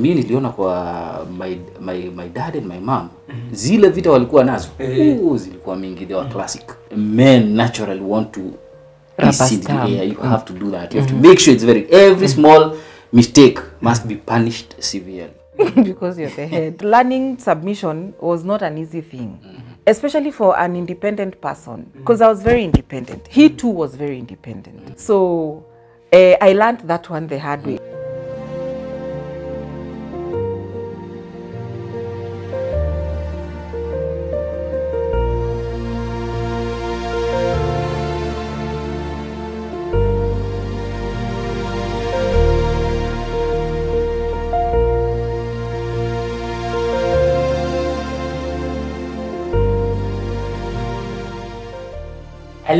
mi niliona kwa my, my, my dad and my mom zile vita walikuwa nazo uh, zilikuwa mingi they were classic. Men naturally want to Rubber yeah, you have to do that. You have to make sure it's very every small mistake must be punished severely. Because you're the head. Learning submission was not an easy thing, mm -hmm. especially for an independent person. Because I was very independent. He too was very independent. So uh, I learned that one the hard way.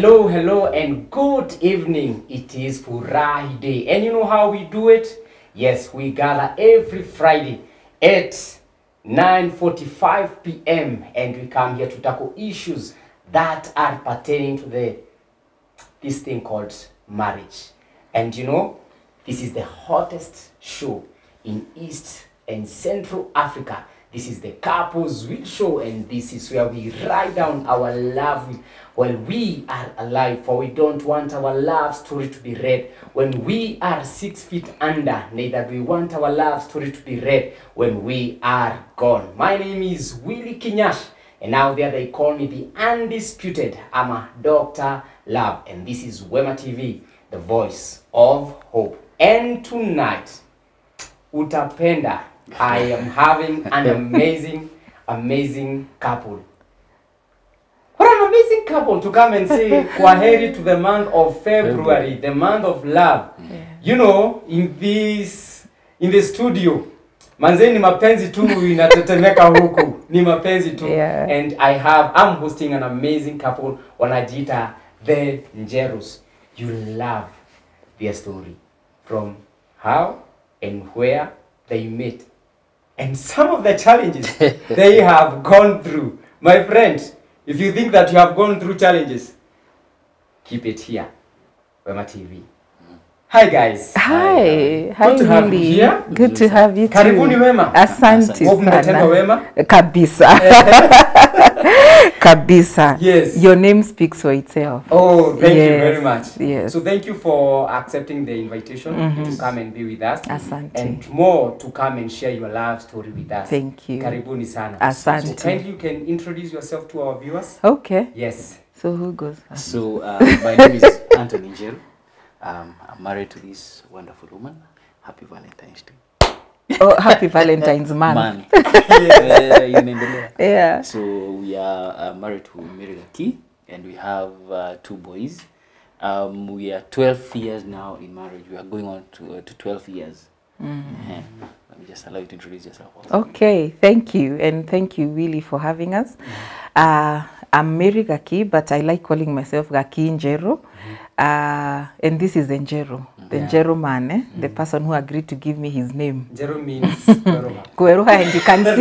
Hello, hello, and good evening. It is Furahi Day. And you know how we do it? Yes, we gather every Friday at 9.45 p.m. and we come here to tackle issues that are pertaining to the this thing called marriage. And you know, this is the hottest show in East and Central Africa. This is the Couples Will Show, and this is where we write down our love while we are alive, for we don't want our love story to be read when we are six feet under, neither do we want our love story to be read when we are gone. My name is Willie Kinyash. And now there they call me the undisputed. Ama Dr. Love, and this is Wema TV, the voice of hope. And tonight, utapenda, I am having an amazing, amazing couple. Amazing couple to come and say kwaheri to the month of February, the month of love. Yeah. You know, in this in the studio manzeni mapenzi tu inatetemeka huku. Ni mapenzi tu. Yeah. and i have i'm hosting an amazing couple wanajiita the njerus you love their story. From how and where they met. And some of the challenges they have gone through. My friend if you think that you have gone through challenges keep it here wema tv hi guys Hi, hi, Good to have you here. Good to have you too. Karibuni wema. Asante sana. wema. Kabisa. Kabisa. Yes. Your name speaks for itself. Oh, thank yes. you very much. yes. So thank you for accepting the invitation mm -hmm. to come and be with us. Asante. And more to come and share your love story with us. Thank you. Karibuni sana. Asante. So kindly you can introduce yourself to our viewers. Okay. Yes. So who goes first? So uh, my name is Anthony Angel Um, I'm married to this wonderful woman. Happy Valentine's Day. Oh, happy Valentine's month. Man. yeah, inaendelea. Yeah. So we are uh, married to Mary key and we have uh, two boys. Um, we are 12 years now in marriage. We are going on to, uh, to 12 years. Eh, Let me just allow you to introduce yourself. Also. Okay, thank you. And thank you, Willie, for having us. Mm. Uh, I'm Mary Gaki, but I like calling myself Gaki Njero. Uh, and this is Njero, the yeah. Njero man, eh? mm. the person who agreed to give me his name. Jero means Kueruha. And you can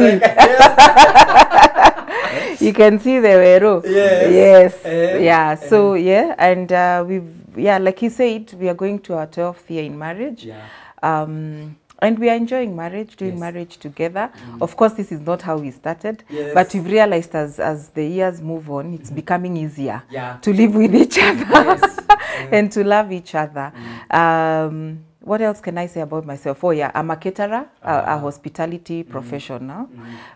see. you can see the Wero. Yes. Yes. Eh, yeah. So yeah, and uh, we've yeah, like he said, we are going to our 12th year in marriage. Yeah. Um, and we are enjoying marriage, doing Yes. marriage together. mm. Of course, this is not how we started, Yes. but we've realized as as the years move on, it's mm. becoming easier Yeah. to live with each other Yes. and to love each other. mm. Um, what else can I say about myself? Oh yeah, I'm a caterer, uh -huh. a, a hospitality professional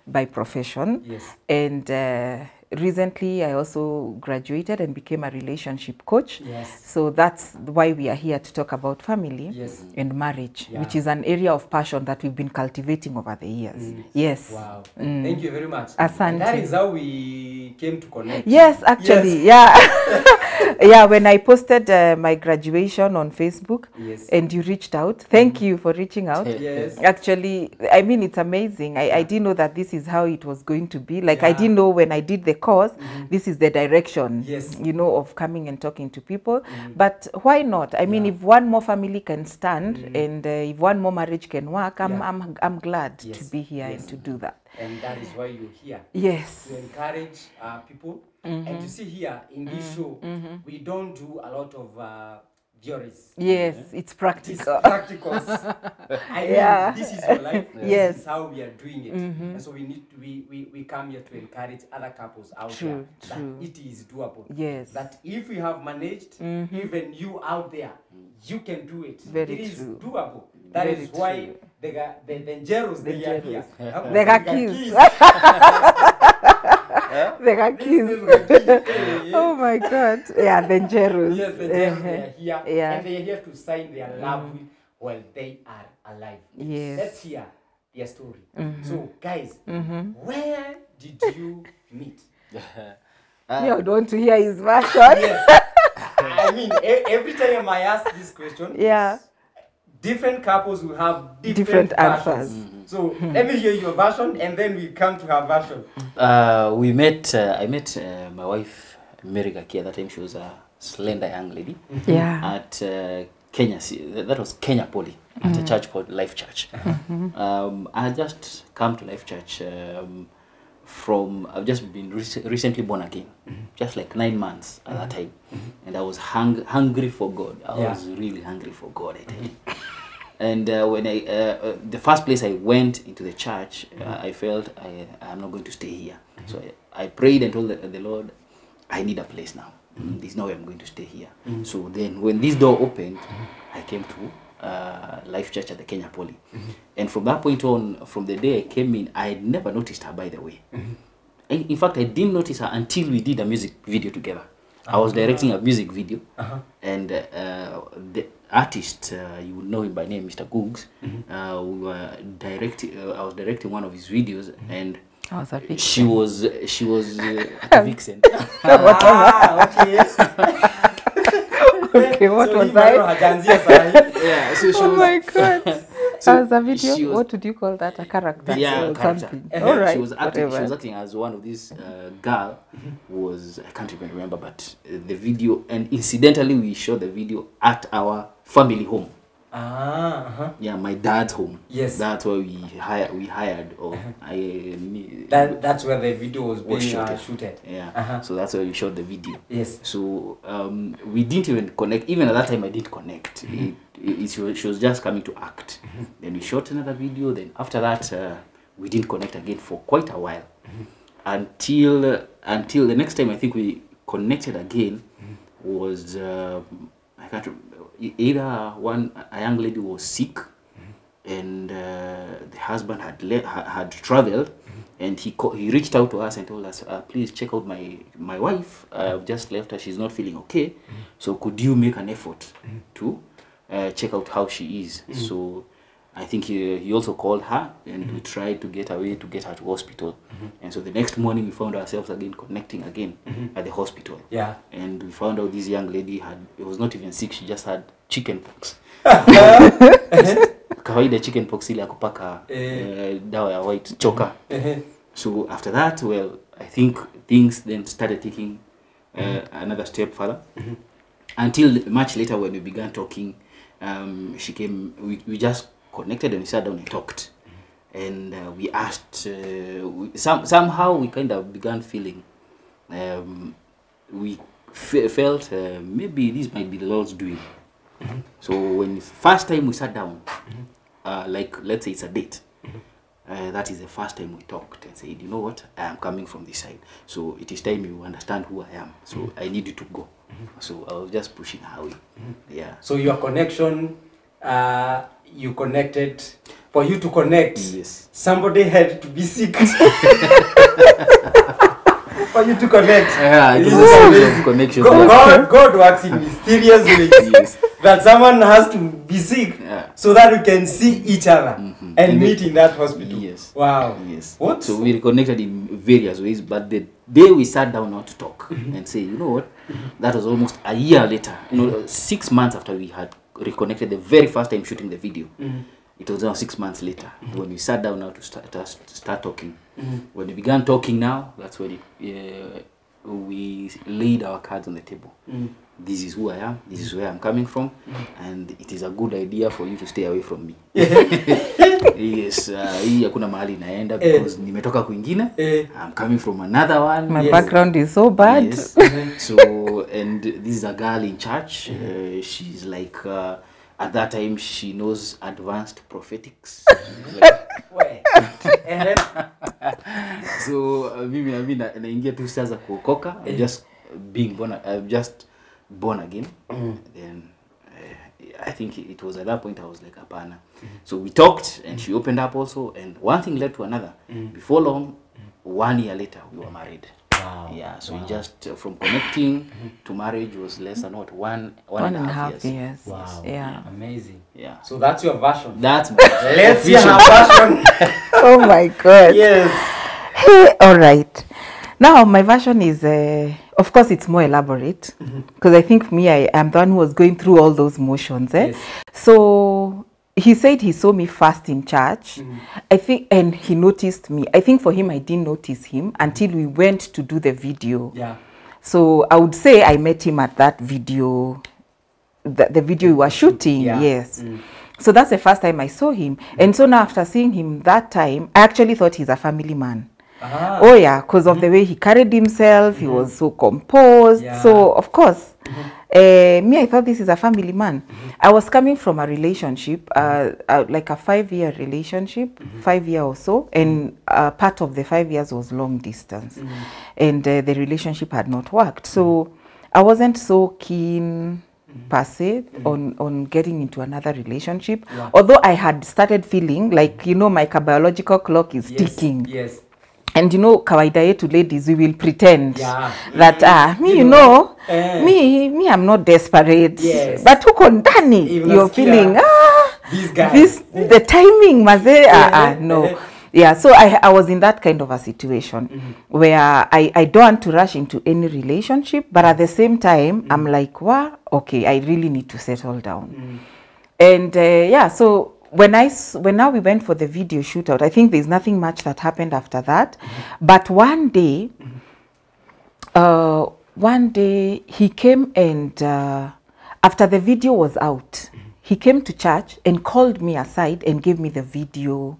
by profession, Yes. and uh, recently I also graduated and became a relationship coach. Yes. So that's why we are here to talk about family Yes. and marriage, Yeah. which is an area of passion that we've been cultivating over the years. Mm. Yes. Wow. Mm. Thank you very much. Asante. That is how we came to connect. Yes, actually, yeah. yeah, when I posted uh, my graduation on Facebook Yes. and you reached out, thank mm. you for reaching out. Yes. Actually, I mean, it's amazing. I, I didn't know that this is how it was going to be. Like, I didn't know when I did the course, this is the direction, Yes. you know, of coming and talking to people. mm -hmm. But why not? I mean, yeah. if one more family can stand mm -hmm. and uh, if one more marriage can work, I'm, Yeah. I'm, I'm glad yes. to be here Yes. and to do that. And that is why you're here. Yes. to encourage uh, people. mm -hmm. And you see here in this mm -hmm. show, mm -hmm. we don't do a lot of uh, Joris. Yes, it's It's practical. practicals. I mean, Yeah. this is your life. Yes. This is how we are doing it. Mm-hmm. And so we need to, we, we, we come here to encourage other couples out True, there true. that it is doable. Yes. That if you have managed, mm-hmm. even you out there, you can do it. Very it is true. doable. That is Very why true. the the the Jeros, they are here. The Gakis. the Gakis. oh my God. Yeah, the Jeros. Yes, the Jeros, they are here. Yeah. And they are here to sign their love while they are alive. Yes. Let's hear their story. So, guys, where did you meet? uh, you don't want to hear his version. yes. I mean, e- every time I ask this question, Yeah. Different couples will have different, Different versions. answers. So let me hear your version, and then we come to her version. Uh, we met. Uh, I met uh, my wife Mary Gaki at that time. She was a slender young lady Yeah. at uh, Kenya. C- That was Kenya Poly at a church called Life Church. Um, I had just come to Life Church um, from. I've just been rec- recently born again, just like nine months at that time, and I was hung- hungry for God. I Yeah. was really hungry for God. I tell you. And uh, when I, uh, uh, the first place I went into the church, uh, I felt I, I'm not going to stay here. Mm -hmm. So I, I prayed and told the, the Lord, I need a place now. Mm -hmm. There's no way I'm going to stay here. So then when this door opened, I came to uh, Life Church at the Kenya Poly. Mm -hmm. And from that point on, from the day I came in, I had never noticed her, by the way. Mm -hmm. I, in fact, I didn't notice her until we did a music video together. Uh -huh. I was directing a music video, uh -huh. and uh, the artist, uh, you would know him by name, Mr. Googs. Mm -hmm. Uh, we were directing. Uh, I was directing one of his videos, mm -hmm. and she was she was uh, a vixen. ah, okay. Okay, what so was that I? yeah, so she Oh was. my God. So as was a video. she was- what would you call that? A character? yeah, or character. something. All right. She was acting. She was acting as one of these uh, girl. Was I can't even remember, but uh, the video and incidentally we shot the video at our family home. Ah, uh-huh. Yeah, my dad's home. Yes. that's where we hired. We hired or I. me- That, that's where the video was Was being uh, shooted. shooted. yeah. Uh-huh. So that's where we shot the video. Yes. So um, we didn't even connect. Even at that time, I didn't connect. It, it, she, was, just coming to act. Then we shot another video. Then after that, uh, we didn't connect again for quite a while. Until uh, until the next time I think we connected again was uh, I can't remember. Either one a young lady was sick and uh, the husband had le- ha- had traveled and he he reached out to us and told us uh, please check out my my wife i've just left her she's not feeling okay so could you make an effort to uh, check out how she is Mm. so i think he, he also called her and mm. we tried to get away to get her to hospital Mm-hmm. and so the next morning we found ourselves again connecting again mm-hmm. at the hospital Yeah. and we found out this young lady had it was not even sick she just had chicken pox kawaida chicken pox ile ya kupaka Eh. uh, dawa ya white choka Uh-huh. so after that well i think things then started taking uh, mm-hmm. another step further Mm-hmm. until much later when we began talking um, she came we, we just connected and we sat down and talked. And uh, we asked uh, we, some, somehow we kind of began feeling um, we fe- felt uh, maybe this might be the lord's doing. So when first time we sat down uh, like let's say it's a date uh, that is the first time we talked and said you know what? I am coming from this side. So it is time you understand who i am. So i need you to go so i was just pushing her away Mm -hmm. yeah So your connection, uh, you connected. For you to connect, yes somebody had to be sick. For you to connect. yeah it was is a of connection. God, God, God works in mysterious ways. yes that someone has to be sick Yeah. so that we can see each other and, And meet in that hospital. Yes. Wow. Yes. What? So we reconnected in various ways, but the day we sat down now to talk and say, you know what, that was almost a year later. You know, six months after we had reconnected the very first time shooting the video. It was now six months later mm-hmm. when we sat down now to start to start talking. mm-hmm. When we began talking now, that's when it, uh, we laid our cards on the table. This is who I am. This is where I'm coming from, and it is a good idea for you to stay away from me. yes, uh, hii hakuna mahali naenda because eh. nimetoka kwingine. Eh. I'm coming from another one. My Yes. background is so bad. Yes. so and this is a girl in church. Uh, she's like, uh, at that time, she knows advanced prophetics. like, so uh, mimi nami naingia tu saa za kuokoka I'm just being born I'm just born again mm. then uh, I think it was at that point I was like hapana so we talked and she opened up also and one thing led to another mm. before long one year later we were married Wow. yeah so we just uh, from connecting to marriage was less than what one One one and and a half half years. years. Wow. Yeah. Amazing. Ah. yeah So that's your version. that's my Let's hear her version. oh my God. yes. Hey, all right. Now my version is, uh, of course, it's more elaborate because I think me, I am the one who was going through all those motions. Eh? Yes. So he said he saw me first in church. I think, and he noticed me. I think for him, I didn't notice him until we went to do the video. Yeah. So I would say I met him at that video, the, the video we were shooting. Yeah. Yes. So that's the first time I saw him. And so now after seeing him that time, I actually thought he's a family man. Ah. Oh yeah, because of the way he carried himself, he was so composed. Yeah. So of course, uh, me I thought this is a family man. I was coming from a relationship, uh, uh, like a five-year relationship, five year or so, and uh, part of the five years was long distance, and uh, the relationship had not worked. So I wasn't so keen per se on on getting into another relationship Yeah. although i had started feeling like you know my biological clock is Yes. ticking Yes. And you know kawaida yetu ladies we will pretend Yeah. that ah me You you know, know eh. me me i'm not desperate Yes. but huko ndani you're feeling ah This guy. this the timing maze ah, ah Eh, no yeah so i i was in that kind of a situation mm -hmm. where i i don't want to rush into any relationship but at the same time mm -hmm. i'm like wow okay i really need to settle down mm -hmm. and uh, yeah so when i when now we went for the video shootout i think there's nothing much that happened after that. But one day uh, one day he came and uh, after the video was out he came to church and called me aside and gave me the video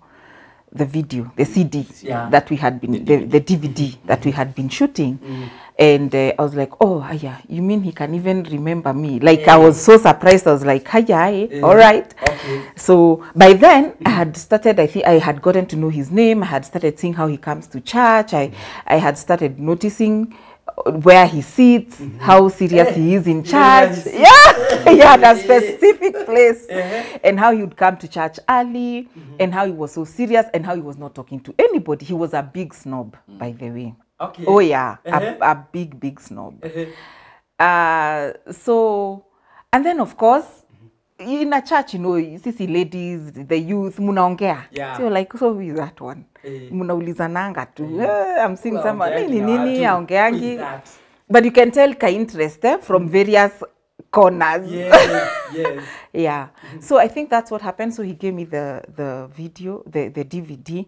the video the cd Yeah. that we had been the, the dvd that we had been shooting Mm. and uh, i was like oh aya you mean he can even remember me like yeah. i was so surprised i was like hi yeah, all right Okay. so by then I had started, I think I had gotten to know his name. I had started seeing how he comes to church. I, I had started noticing where he sits, mm-hmm. how serious eh, he is in you know where he church. sits. Yeah, he had a specific place. Uh-huh. And how he would come to church early, mm-hmm. and how he was so serious, and how he was not talking to anybody. He was a big snob, mm. by the way. Okay. Oh, yeah, Uh-huh. a, a big, big snob. Uh-huh. Uh, so, and then of course, in a church, you know, sisi ladies, the youth, munaongea. Yeah. So like, so is that one? Eh. Munaulizananga tu. Eh, I'm seeing Well, someone, nini, nini, aongeangi. But you can tell ka interest eh, from various corners. Yes. yes. yeah mm. so i think that's what happened so he gave me the the video the the dvd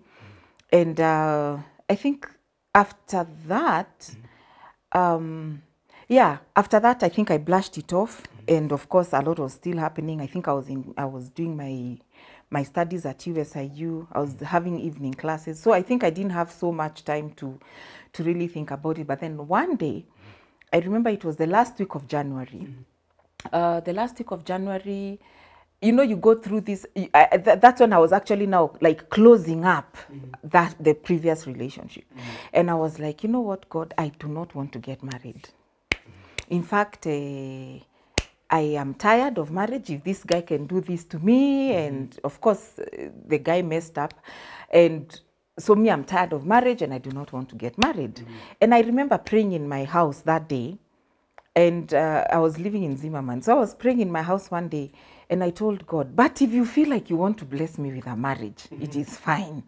and uh i think after that mm. um yeah after that i think i blushed it off and of course a lot was still happening. I think i was in i was doing my my studies at usiu i was having evening classes. So i think i didn't have so much time to to really think about it. But then one day i remember it was the last week of january. Uh, the last week of January, you know, you go through this. I, th- that's when I was actually now like closing up that the previous relationship, and I was like, you know what, God, I do not want to get married. In fact, uh, I am tired of marriage. If this guy can do this to me, and of course, uh, the guy messed up, and so me, I'm tired of marriage, and I do not want to get married. And I remember praying in my house that day and uh, I was living in Zimmerman. So I was praying in my house one day and I told God, but if you feel like you want to bless me with a marriage, it is fine.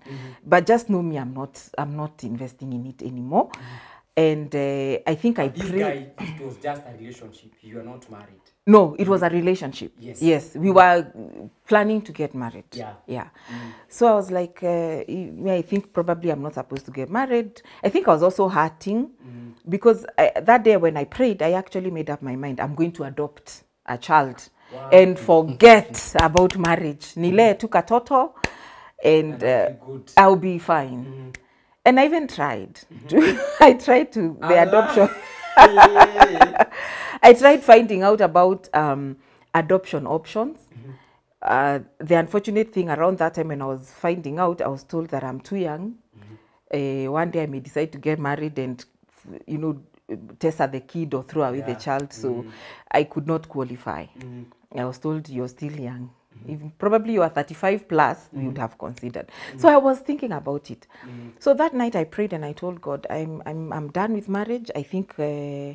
But just know me, I'm not, I'm not investing in it anymore. And uh, I think I prayed. This guy, it was just a relationship. You are not married. No, it was a relationship. Yes. Yes, we were planning to get married. Yeah. Yeah. So I was like, uh, I think probably I'm not supposed to get married. I think I was also hurting because I, that day when I prayed, I actually made up my mind I'm going to adopt a child and forget about marriage. Nilee tu katoto and uh. I'll be fine. And I even tried. To, I tried to the Allah. adoption. I tried finding out about um, adoption options. Uh, the unfortunate thing around that time when I was finding out, I was told that I'm too young. Uh, one day I may decide to get married and, you know, test out the kid or throw away the child. So I could not qualify. I was told you're still young. If probably you are 35 plus, we would have considered. So I was thinking about it. So that night I prayed and I told God, I'm, I'm, I'm done with marriage. I think, uh,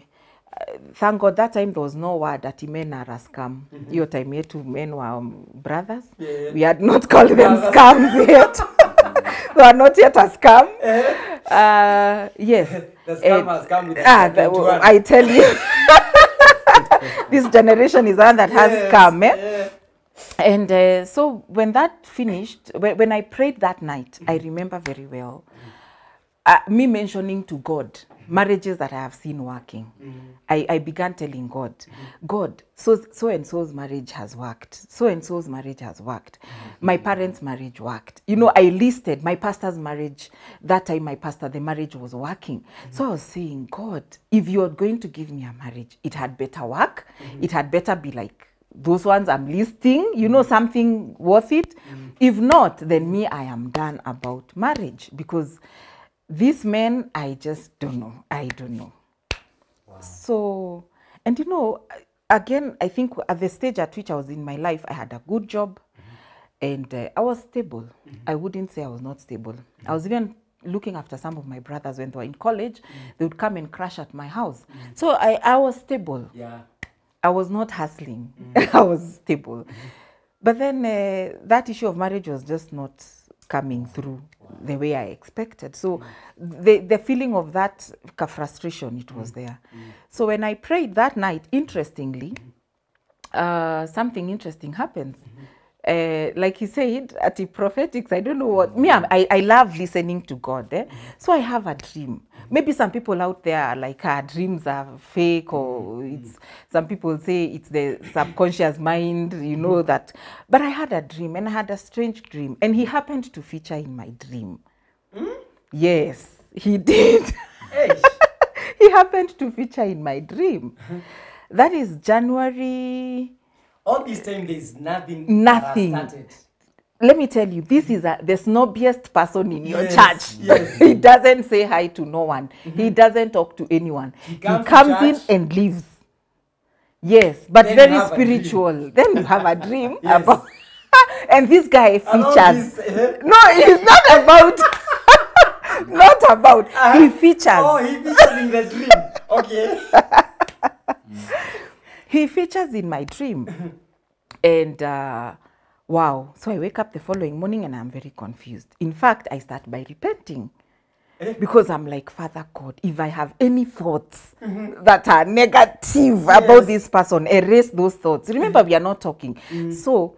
thank God that time there was no word that men are a scam. Your time yetu men were um, brothers. We had not called them scams yet. they are not yet a scam. Uh, yes. The scam And- has come with ah, the- I tell you. this generation is one that has Yes, scam. Eh? yeah. And uh, so when that finished, when, when I prayed that night, I remember very well uh, me mentioning to God marriages that I have seen working. Mm-hmm. I, I began telling God, mm-hmm. God, so so and so's marriage has worked. So and so's marriage has worked. Mm-hmm. My parents' marriage worked. You know, I listed my pastor's marriage. That time, my pastor, the marriage was working. So I was saying, God, if you're going to give me a marriage, it had better work. It had better be like those ones I'm listing, you know, something worth it. If not, then me, I am done about marriage because these men, I just don't know. I don't know. So, and you know, again, I think at the stage at which I was in my life, I had a good job and uh, I was stable. Mm-hmm. I wouldn't say I was not stable. I was even looking after some of my brothers when they were in college. Mm. They would come and crash at my house. Mm. So I, I was stable. Yeah. I was not hustling. Mm. I was stable. Mm-hmm. But then uh, that issue of marriage was just not coming through the way I expected. So the the feeling of that frustration it was there. So when I prayed that night, interestingly, uh, something interesting happens. Uh, like he said, at the prophetics, I don't know what me. I I love listening to God. Eh? So I have a dream. Maybe some people out there are like, our dreams are fake, or mm-hmm. it's some people say it's the subconscious mind. You know mm-hmm. that. But I had a dream, and I had a strange dream, and he happened to feature in my dream. Mm? Yes, he did. He happened to feature in my dream. Uh-huh. That is January. All this time there's nothing. Nothing. That has started. Let me tell you, this is a, the snobbiest person in your Yes, church. yes. he doesn't say hi to no one. He doesn't talk to anyone. He, comes to comes in and leaves. Yes, but Then very have a dream. spiritual. Then you have a dream Yes. about. and this guy features. this, eh? No, it's not about. not about. He features. Oh, he featured in the dream. Okay. he features in my dream and uh, wow. So i wake up the following morning and i'm very confused. In fact i start by repenting. Eh? Because i'm like father god if i have any thoughts that are negative about this person erase those thoughts. Remember mm. we are not talking. Mm. So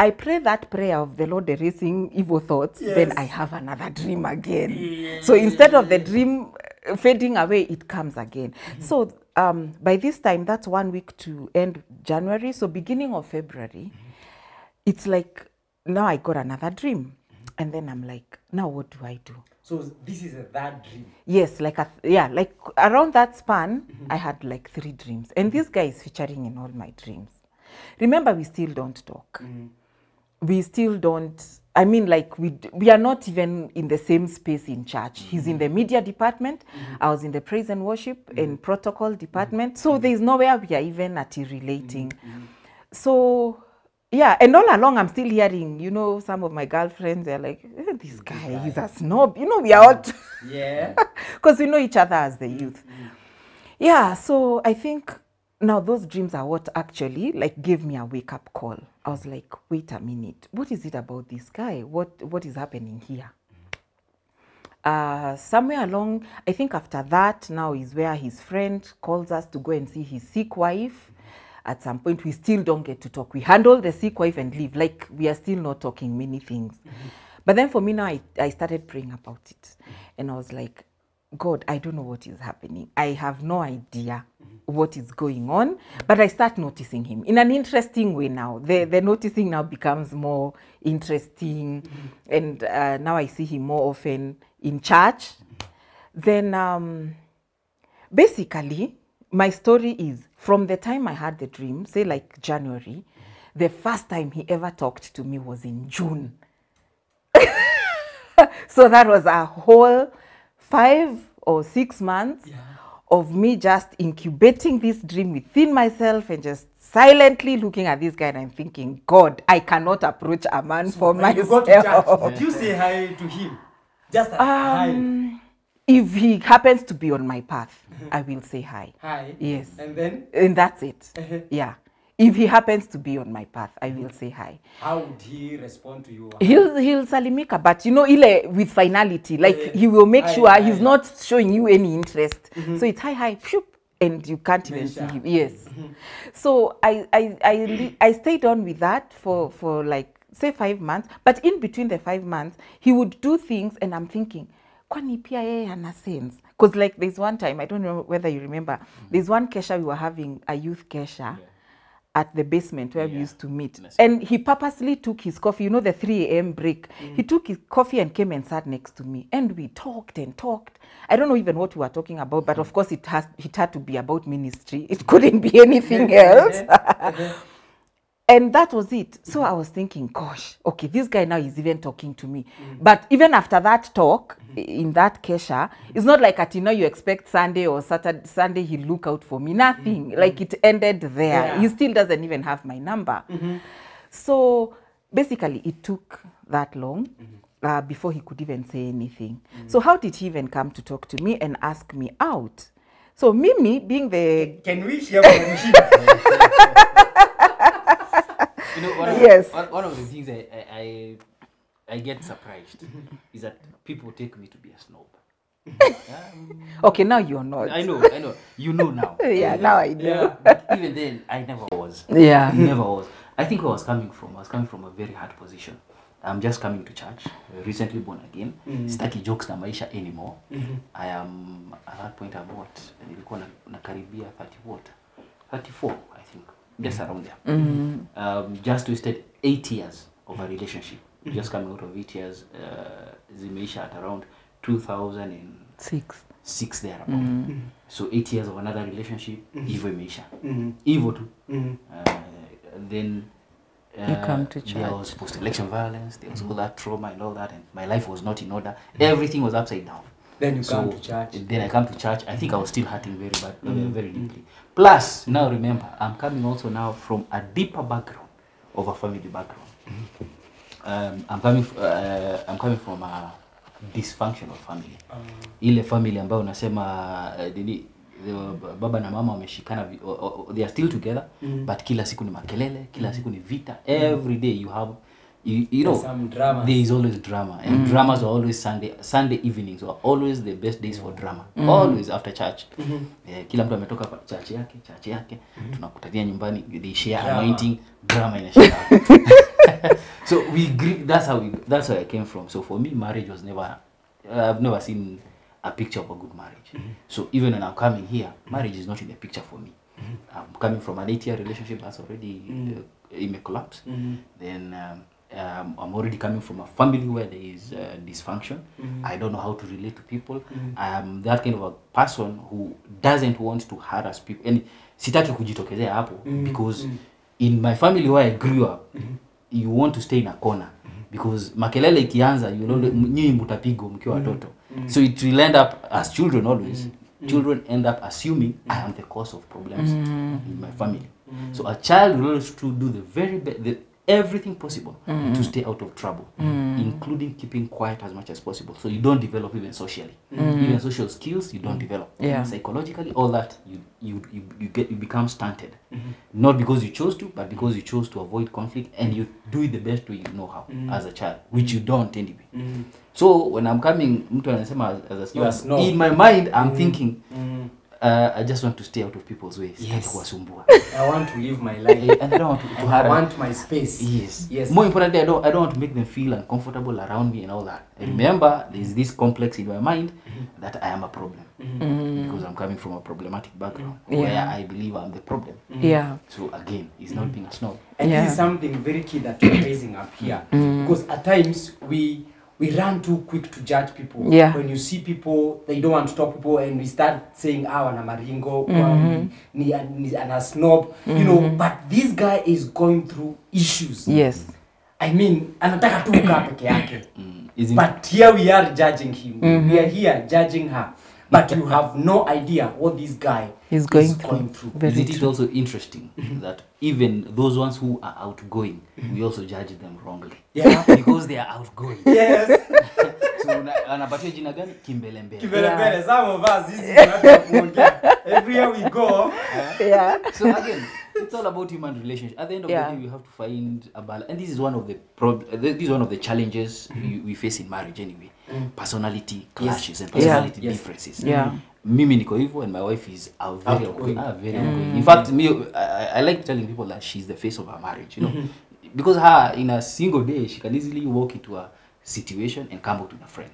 I pray that prayer of the Lord erasing evil thoughts, then I have another dream again. So instead of the dream uh, fading away, it comes again. Mm-hmm. So um, by this time, that's one week to end January. So beginning of February, mm-hmm. It's like now I got another dream. And then I'm like, now what do I do? So this is a third dream. Yes, like a th- yeah, like around that span, mm-hmm. I had like three dreams, and this guy is featuring in all my dreams. Remember, we still don't talk. Mm-hmm. We still don't. I mean, like we d- we are not even in the same space in church. He's in mm-hmm. the media department. I was in the praise and worship and protocol department. So there is nowhere we are even at relating. So yeah, and all along I'm still hearing, you know, some of my girlfriends are like, "Eh, this guy, he's a snob. You know, we are all Yeah. because we know each other as the youth. Yeah, so I think now those dreams are what actually like gave me a wake up call. I was like, wait a minute, what is it about this guy? What what is happening here? Uh, somewhere along, I think after that now is where his friend calls us to go and see his sick wife. At some point, we still don't get to talk. We handle the sick wife and leave. Like we are still not talking many things. But then for me now, I, I started praying about it. And I was like, God, I don't know what is happening. I have no idea what is going on. But I start noticing him in an interesting way now. The, the noticing now becomes more interesting. And uh, now I see him more often in church. Then um, basically, my story is from the time I had the dream, say like January, the first time he ever talked to me was in June. so that was a whole five or six months of me just incubating this dream within myself and just silently looking at this guy and I'm thinking, God, I cannot approach a man for When you myself. go to church, did you say hi to him? Just a hi. Um, If he happens to be on my path, I will say hi. Hi. Yes. And then, And that's it. Uh-huh. Yeah. If he happens to be on my path, I will say hi. how would he respond to you? He'll he'll salimika, but you know, ile with finality, like he will make Hi, sure hi. he's not showing you any interest. So it's hi hi, phew, and you can't even see him. Yes. So I I I, I stayed on with that for for like say five months, but in between the five months, he would do things, and I'm thinking, kwani pia yeye ana sense? Because like there's one time I don't know whether you remember, mm-hmm. there's one kesha we were having a youth kesha. At the basement where we used to meet, and he purposely took his coffee, you know, the 3 a.m. break. Mm. He took his coffee and came and sat next to me. And we talked and talked. I don't know even what we were talking about, but mm. of course it has it had to be about ministry. It couldn't be anything else. and that was it. So I was thinking, gosh, okay, this guy now is even talking to me. But even after that talk, i- in that kesha, it's not like at you know you expect Sunday or Saturday Sunday he'll look out for me. Nothing. Mm-hmm. Like it ended there. Yeah. He still doesn't even have my number. Mm-hmm. So basically, it took that long mm-hmm. uh, before he could even say anything. So how did he even come to talk to me and ask me out? So Mimi, being the Can we share from? You know, one of, Yes. one, one of the things I, I, I, I get surprised is that people take me to be a snob. Um, okay, now you're not. I know, I know. You know now. yeah, now I know. yeah. Even then, I never was. Yeah. never was. I think where I was coming from, I was coming from a very hard position. I'm just coming to church, recently born again. Mm. Sitaki jokes na maisha anymore. Mm -hmm. I am at that point I'm what? Nilikuwa na, nakaribia 30 what? 34, I think. Just around there. Um, just wasted 8 years of a relationship. Mm-hmm. Just coming out of 8 years, uh, zimeisha at around 2006 Six. there about. Mm-hmm. Mm-hmm. So 8 years of another relationship, hivyo imeisha. Hivyo tu. Uh, then uh, You uh, come to church. there church. was post-election violence, there was all that trauma and all that, and my life was not in order. Everything was upside down. Then you so come to church. Then I come to church. I think I was still hurting very bad, uh, very deeply. Plus, now remember, I'm coming also now from a deeper background of a family background. Um, I'm coming. Uh, I'm coming from a dysfunctional family. Ile family ambayo unasema uh, nini, the baba na mama wameshikana, they are still together, mm. but kila siku ni makelele, kila siku ni vita. Every day you have, you, you know, there is always drama and mm. dramas are always sunday sunday evenings are always the best days for drama mm. always after church mm-hmm. yeah, kila mtu ametoka kwa church yake church yake mm-hmm. tunakutania nyumbani they share Drama. anointing drama inashare so we agree that's how we that's where i came from so for me marriage was never i've never seen a picture of a good marriage mm-hmm. so even when i'm coming here marriage is not in the picture for me mm-hmm. i'm coming from an eight year relationship that's already mm-hmm. uh, in a collapse mm-hmm. then um, um, I'm already coming from a family where there is uh, dysfunction. Mm -hmm. I don't know how to relate to people. Mm -hmm. I'm that kind of a person who doesn't want to harass people. And sitaki kujitokezea hapo because mm -hmm. in my family where I grew up, mm -hmm. you want to stay in a corner mm -hmm. because makelele ikianza you know, nyinyi mtapigwa mkiwa watoto. So it will end up as children always. mm -hmm. Children end up assuming mm. I am the cause of problems mm. in my family. Mm. So a child will always to do the very best, everything possible mm. to stay out of trouble, mm. including keeping quiet as much as possible. So you don't develop even socially, mm. even social skills you don't develop. Yeah. Psychologically, all that you you you, you get you become stunted, -hmm. not because you chose to, but because you chose to avoid conflict and you do it the best way you know how as a child, which you don't anyway. So when I'm coming, mtu anasema as, as a snob. in my mind I'm thinking, uh, I just want to stay out of people's ways. Yes. Kuwasumbua. I want to live my life. Eh, and I don't want to, to I want my space. Yes. Yes. More importantly, I don't I don't want to make them feel uncomfortable around me and all that. Mm. Remember, there's this complex in my mind mm. that I am a problem mm. because I'm coming from a problematic background where Yeah. I believe I'm the problem. Mm. Yeah. So again, it's not being a snob. And yeah. this is something very key that we're raising up here. Mm. Because at times we we run too quick to judge people. Yeah. when you see people they don't want to talk to people and we start saying ah wana maringo mm ni, ni ana snob. You know but this guy is going through issues. Yes. I mean anataka tu ukaa peke yake. But here we are judging him. Mm -hmm. we are here judging her but you have no idea what this guy He's is going through. going through. Very Isn't it also interesting that even those ones who are outgoing, we also judge them wrongly. Yeah. Because they are outgoing. yes. So anapatia jina gani? Kimbelembele. kimbelembele some of us kuongea. Everywhere we go. Yeah. So again, it's all about human relationship. At the end of Yeah. the day, we have to find a balance, and this is one of the prob- uh, this is one of the challenges we, we face in marriage anyway. Mm. Personality clashes yes. and personality yeah. differences. Yeah. Mimi niko hivyo and my wife is a very Outgoing. Ah, very outgoing. In fact, me, I, I like telling people that she's the face of our marriage. You know, Mm-hmm. because her in a single day she can easily walk into a situation and come out with a friend.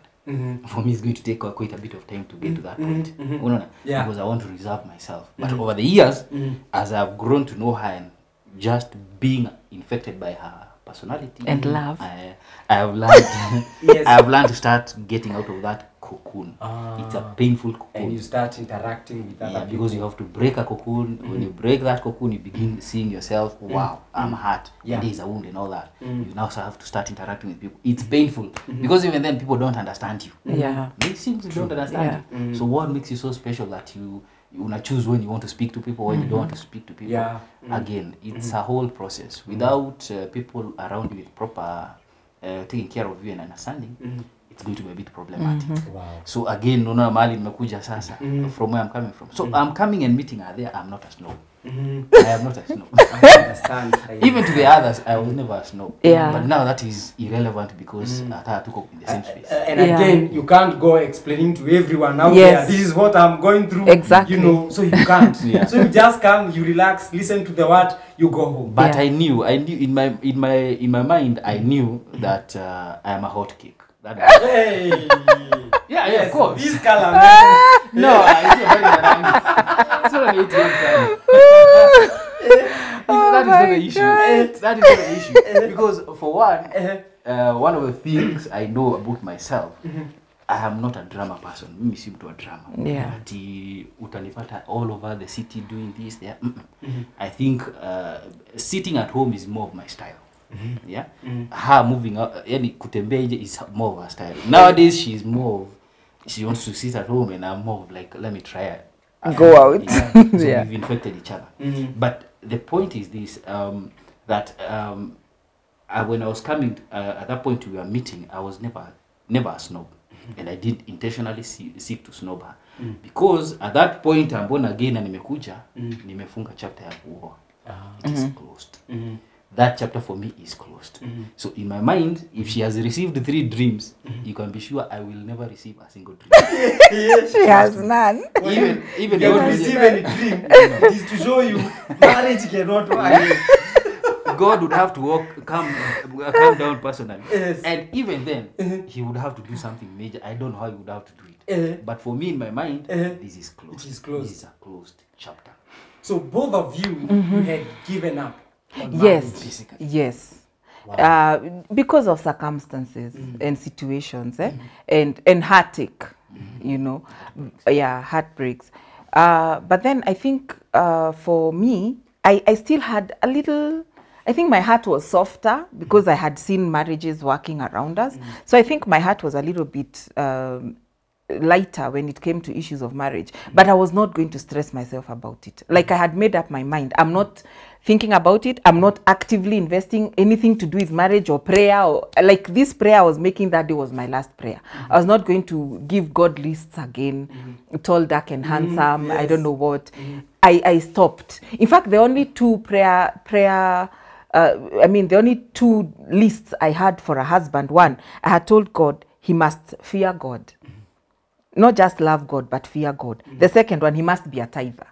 For me, it's going to take uh, quite a bit of time to get to that point. mm -hmm. Unaona? Yeah. Because I want to reserve myself. But mm -hmm. over the years, mm -hmm. as I've grown to know her and just being infected by her personality And love. I, I have learned. Yes. I have learned to start getting out of that cocoon. Ah. It's a painful cocoon. and you start interacting with other Yeah, people because you have to break a cocoon. Mm. When you break that cocoon, you begin seeing yourself. Wow, mm. I'm hurt. Yeah. There's a wound and all that. Mm. You now have to start interacting with people. It's painful Mm-hmm. because even then people don't understand you. yeah They seem to don't understand yeah. you. Mm. So what makes you so special that you you wanna choose when you want to speak to people, when you don't want to speak to people. Yeah. mm-hmm. Again, it's mm-hmm. a whole process. Without uh, people around you with proper uh, taking care of you and understanding, it's going to be a bit problematic. Mm -hmm. wow So again, unaona mahali nimekuja sasa mm -hmm. from where I'm coming from. So mm -hmm. I'm coming and meeting her there. I'm not a snob. I am not a snob. I Even to the others, I was never a snob. Yeah. But now that is irrelevant because mm. hata hatuko in the same space. Uh, and Yeah. again, you can't go explaining to everyone out Yes. there. This is what I'm going through. Exactly. You know, so you can't. Yeah. So you just come, you relax, listen to the word, you go home. But Yeah. I knew, I knew in my in my in my mind, I knew that uh, I am a hot cake. That hey. Yeah, yeah, yes, of course. This color. no, yeah, it's a very It's not an ATM card. that is not the issue. God. That is not the issue. Because for one, uh, one of the things I know about myself, I am not a drama person. Mimi si mtu wa drama. Yeah. Ati utanipata all over the city doing this there. Mm -mm. I think uh, sitting at home is more of my style. Yeah. Her moving out, yani kutembea nje is more of her style. Nowadays she is more of she wants to sit at home and I'm more of like let me try it. Go out. Yeah. So Yeah. we've infected each other. But the point is this um, that um, I, when I was coming uh, at that point we were meeting, I was never never a snob, and I did intentionally see, seek to snob her because at that point I'm born again nimekuja nimefunga chapter ya kuoa. It is closed. That chapter for me is closed. So in my mind, if she has received three dreams, you can be sure I will never receive a single dream. she has none even even You God don't receive any dream. It is to show you marriage cannot work. God would have to walk, come, uh, come down personally. Yes. And even then, he would have to do something major. I don't know how he would have to do it. Uh-huh. But for me, in my mind, Uh-huh. this is closed. It is closed. This is a closed chapter. So both of you, you had given up. Yes basically. yes. Uh, because of circumstances and situations eh? and and heartache you know. Yeah heartbreaks. Uh, but then i think uh, for me I, I still had a little i think my heart was softer because i had seen marriages working around us. So i think my heart was a little bit um, lighter when it came to issues of marriage. But i was not going to stress myself about it. Like i had made up my mind. I'm not thinking about it i'm not actively investing anything to do with marriage or prayer or like this prayer i was making that day was my last prayer. Mm-hmm. I was not going to give god lists again mm-hmm. tall dark and mm-hmm. handsome i don't know what. I i stopped. In fact the only two prayer prayer uh, I mean, the only two lists I had for a husband one, I had told God he must fear God, not just love God, but fear God. The second one, he must be a tither.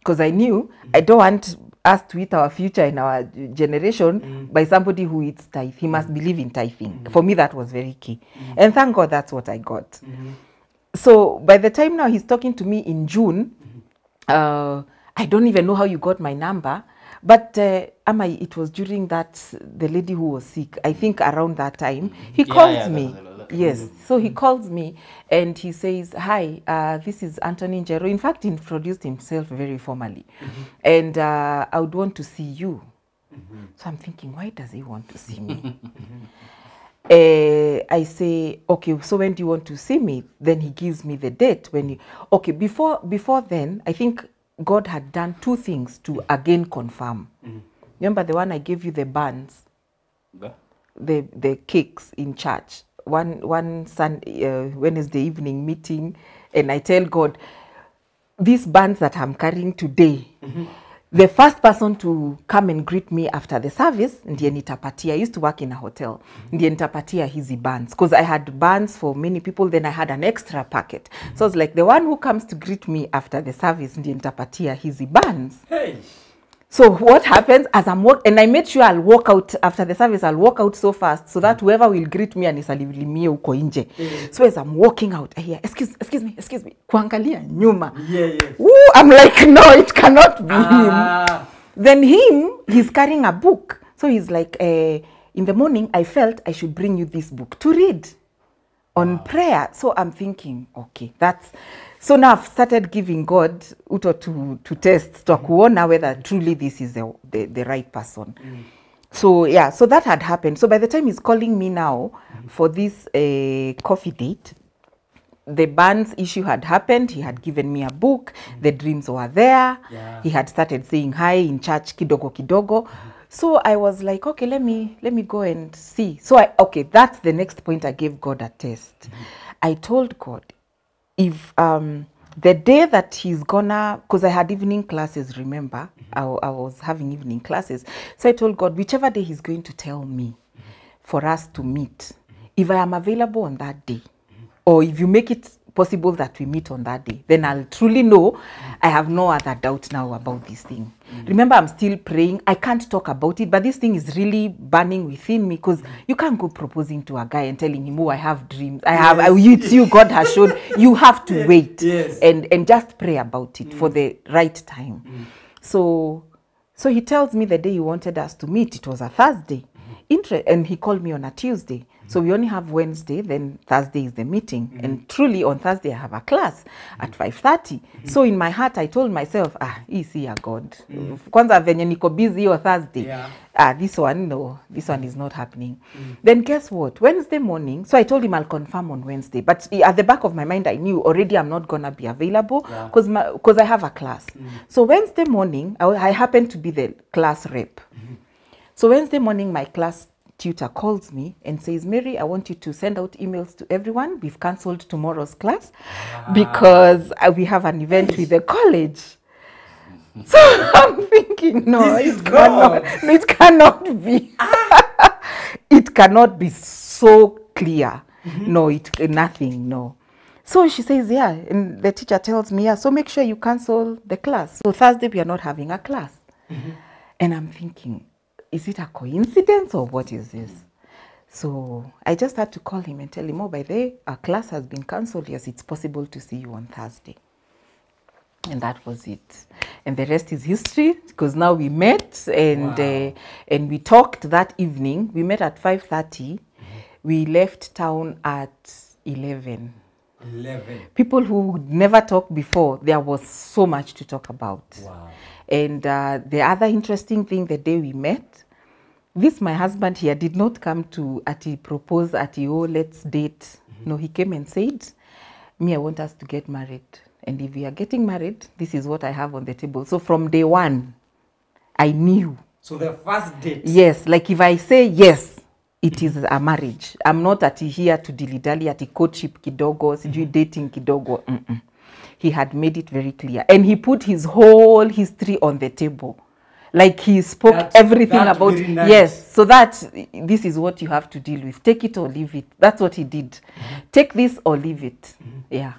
Because I knew I don't want us to eat our future in our generation by somebody who eats tithe. He must believe in tithing. For me, that was very key. And thank God that's what I got. So by the time now he's talking to me in June, uh, I don't even know how you got my number. But uh, Ama, it was during that the lady who was sick. I think around that time he Yeah, called yeah, me. Yes. So he calls me and he says, Hi, uh, this is Anthony Njeru. In fact, he introduced himself very formally. And uh, I would want to see you. So I'm thinking, why does he want to see me? uh, I say, okay, so when do you want to see me? Then he gives me the date. When you, okay, before before then, I think God had done two things to again confirm. Remember the one I gave you the buns Ba- the the cakes in church one one sun uh, wednesday evening meeting and i tell god these bands that i'm carrying today Mm -hmm. the first person to come and greet me after the service ndiye nitapatia i used to work in a hotel ndiye nitapatia hizi bands because i had bands for many people then i had an extra packet Mm -hmm. so it's like the one who comes to greet me after the service ndiye nitapatia hizi bands Hey. So what happens as I'm walk and I made sure I'll walk out after the service. I'll walk out so fast so that whoever will greet me anisalimie huko nje. So as I'm walking out, I hear excuse excuse me excuse me kuangalia nyuma. Yeah, yeah. Ooh, I'm like no, it cannot be ah. him. Then him, he's carrying a book. So he's like, uh, in the morning, I felt I should bring you this book to read on wow. prayer. So I'm thinking, okay, that's so now I've started giving God uto to to test to mm. kuona whether truly this is the, the, the right person. Mm. So yeah, so that had happened. So by the time he's calling me now mm. for this uh, coffee date, the band's issue had happened. He had given me a book. The dreams were there. Yeah. He had started saying hi in church kidogo kidogo. So I was like, okay, let me let me go and see. So I okay, that's the next point I gave God a test. I told God if um the day that he's gonna because I had evening classes, remember? Mm-hmm. I was having evening classes. So I told God, whichever day he's going to tell me mm-hmm. for us to meet, mm-hmm. if I am available on that day, or if you make it possible that we meet on that day, then I'll truly know I have no other doubt now about this thing. Mm. Remember, I'm still praying. I can't talk about it, but this thing is really burning within me because you can't go proposing to a guy and telling him, "Oh, I have dreams. I have. I, it's you. God has shown. You have to wait Yes. and and just pray about it for mm. the right time." Mm. So, so he tells me the day he wanted us to meet. It was a Thursday. Mm-hmm. Inter- and he called me on a Tuesday. So we only have Wednesday, then Thursday is the meeting. Mm-hmm. And truly on Thursday I have a class mm-hmm. at 5:30. Mm-hmm. So in my heart I told myself, ah, hii si ya God. Mm. Kwanza venye niko busy hiyo Thursday. Yeah. Ah, this one no, this one is not happening. Mm. Then guess what? Wednesday morning, so I told him I'll confirm on Wednesday. But at the back of my mind I knew already I'm not gonna be available Yeah. because because I have a class. Mm. So Wednesday morning, I, I happen to be the class rep. So Wednesday morning, my class tutor calls me and says, Mary, I want you to send out emails to everyone. We've cancelled tomorrow's class because uh, we have an event with the college. So I'm thinking, no, it cannot, no, it cannot be. it cannot be so clear. No, it uh, nothing, no. So she says, yeah, and the teacher tells me, yeah, so make sure you cancel the class. So Thursday we are not having a class. And I'm thinking, is it a coincidence or what is this? So I just had to call him and tell him, oh, by the way, our class has been cancelled. Yes, it's possible to see you on Thursday. And that was it. And the rest is history because now we met and uh, and we talked that evening. We met at 5:30. We left town at 11 11. people who would never talked before, there was so much to talk about. Wow. And uh, the other interesting thing, the day we met, this my husband here did not come to Ati propose Ati oh let's date. No, he came and said, "Me, I want us to get married, and if we are getting married, this is what I have on the table." So from day one, I knew So the first date. yes like if i say yes it is a marriage i'm not ati here to dilidali ati courtship kidogo sijui mm-hmm. dating kidogo Mm-mm. he had made it very clear and he put his whole history on the table like he spoke That- everything that about nice. yes so that this is what you have to deal with take it or leave it that's what he did mm-hmm. take this or leave it mm-hmm. yeah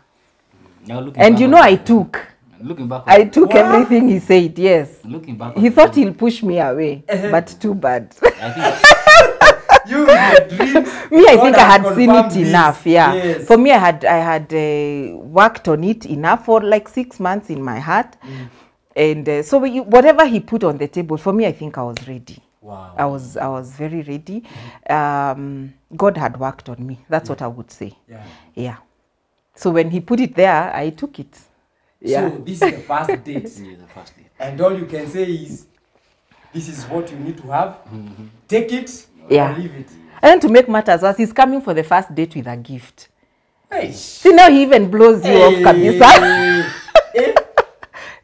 Now looking and back you know i took looking back. i took What? everything he said yes looking back. he thought he'll push me away uh-huh. but too bad I think You with dreams. me i think i had seen it this. enough yeah Yes. for me i had i had uh, worked on it enough for like six months in my heart mm. And uh, so we, whatever he put on the table for me i think i was ready Wow. I was I was very ready. Um, God had worked on me. That's what I would say. Yeah. Yeah. So when he put it there, I took it. Yeah. So this is the first date, This is the first day. and all you can say is, this is what you need to have. Take it Yeah. or leave it. And to make matters worse, he's coming for the first date with a gift. Hey. See now he even blows you off kabisa. Eh?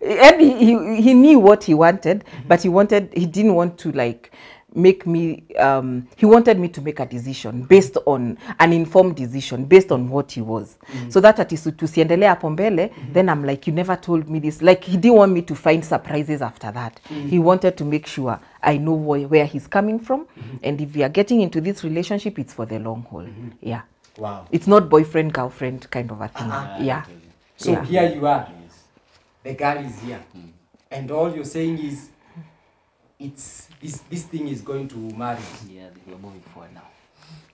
And he, he, he knew what he wanted mm -hmm. but he wanted he didn't want to like make me um he wanted me to make a decision based on an informed decision based on what he was mm -hmm. so that ati tusiendelee hapo mbele then i'm like you never told me this like he didn't want me to find surprises after that mm -hmm. he wanted to make sure i know where, where he's coming from mm -hmm. and if we are getting into this relationship it's for the long haul mm -hmm. yeah Wow. it's not boyfriend girlfriend kind of a thing Uh-huh. yeah So Yeah. here you are. The girl is here, mm. and all you're saying is, it's this this thing is going to marry. Yeah, we're moving forward now.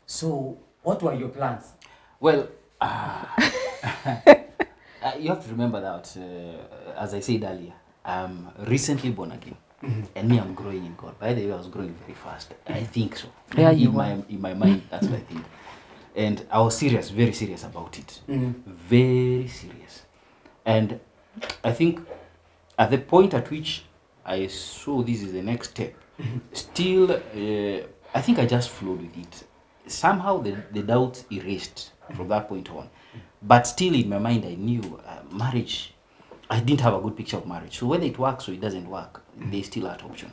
So what were your plans? Well, uh, uh, you have to remember that, uh, as I said earlier, I'm recently born again. And me, I'm growing in God. By the way, I was growing very fast. I think so. Yeah, in you my in my mind, that's what I think. And I was serious, very serious about it. mm. Very serious. And I think at the point at which I saw this is the next step, still, uh, I think I just flowed with it. Somehow the, the doubts erased from that point on. But still, in my mind, I knew uh, marriage, I didn't have a good picture of marriage. So whether it works or it doesn't work, there's still that option.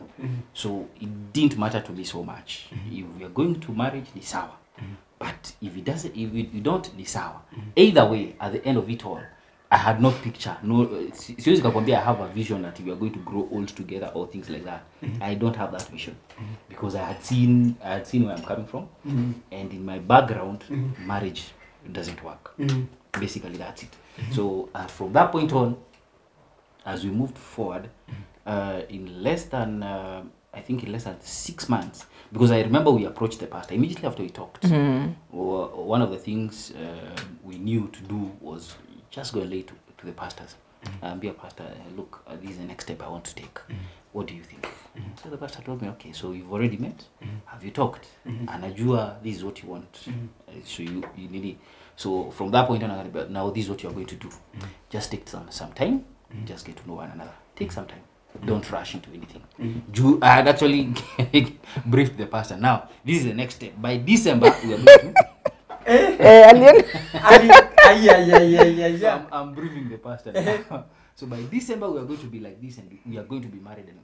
So it didn't matter to me so much. If we are going to marriage, ni sour. But if it doesn't, if we don't, ni sour. Either way, at the end of it all, I had no picture. No, si- siwezi kakwambia I have a vision that we are going to grow old together or things like that. I don't have that vision because I had seen I had seen where I'm coming from, and in my background, marriage doesn't work. Basically, that's it. So uh, from that point on, as we moved forward, uh, in less than uh, I think in less than six months, because I remember we approached the pastor immediately after we talked. Wa- One of the things uh, we knew to do was just go and lay to, to the pastors and be a pastor. uh, Look, uh, this is the next step I want to take. Mm. What do you think? Mm. So the pastor told me, okay, so you've already met. Have you talked? Mm. Anajua, this is what you want. Uh, so you, you need it. So from that point on, now this is what you're going to do. Just take some some time. Just get to know one another. Take some time. Don't rush into anything. Ju- I had actually briefed the pastor. Now this is the next step. By December, we are going to. Eh, alien Ali, So. I'm, I'm briefing the pastor. so by December, we are going to be like this, and we are going to be married. And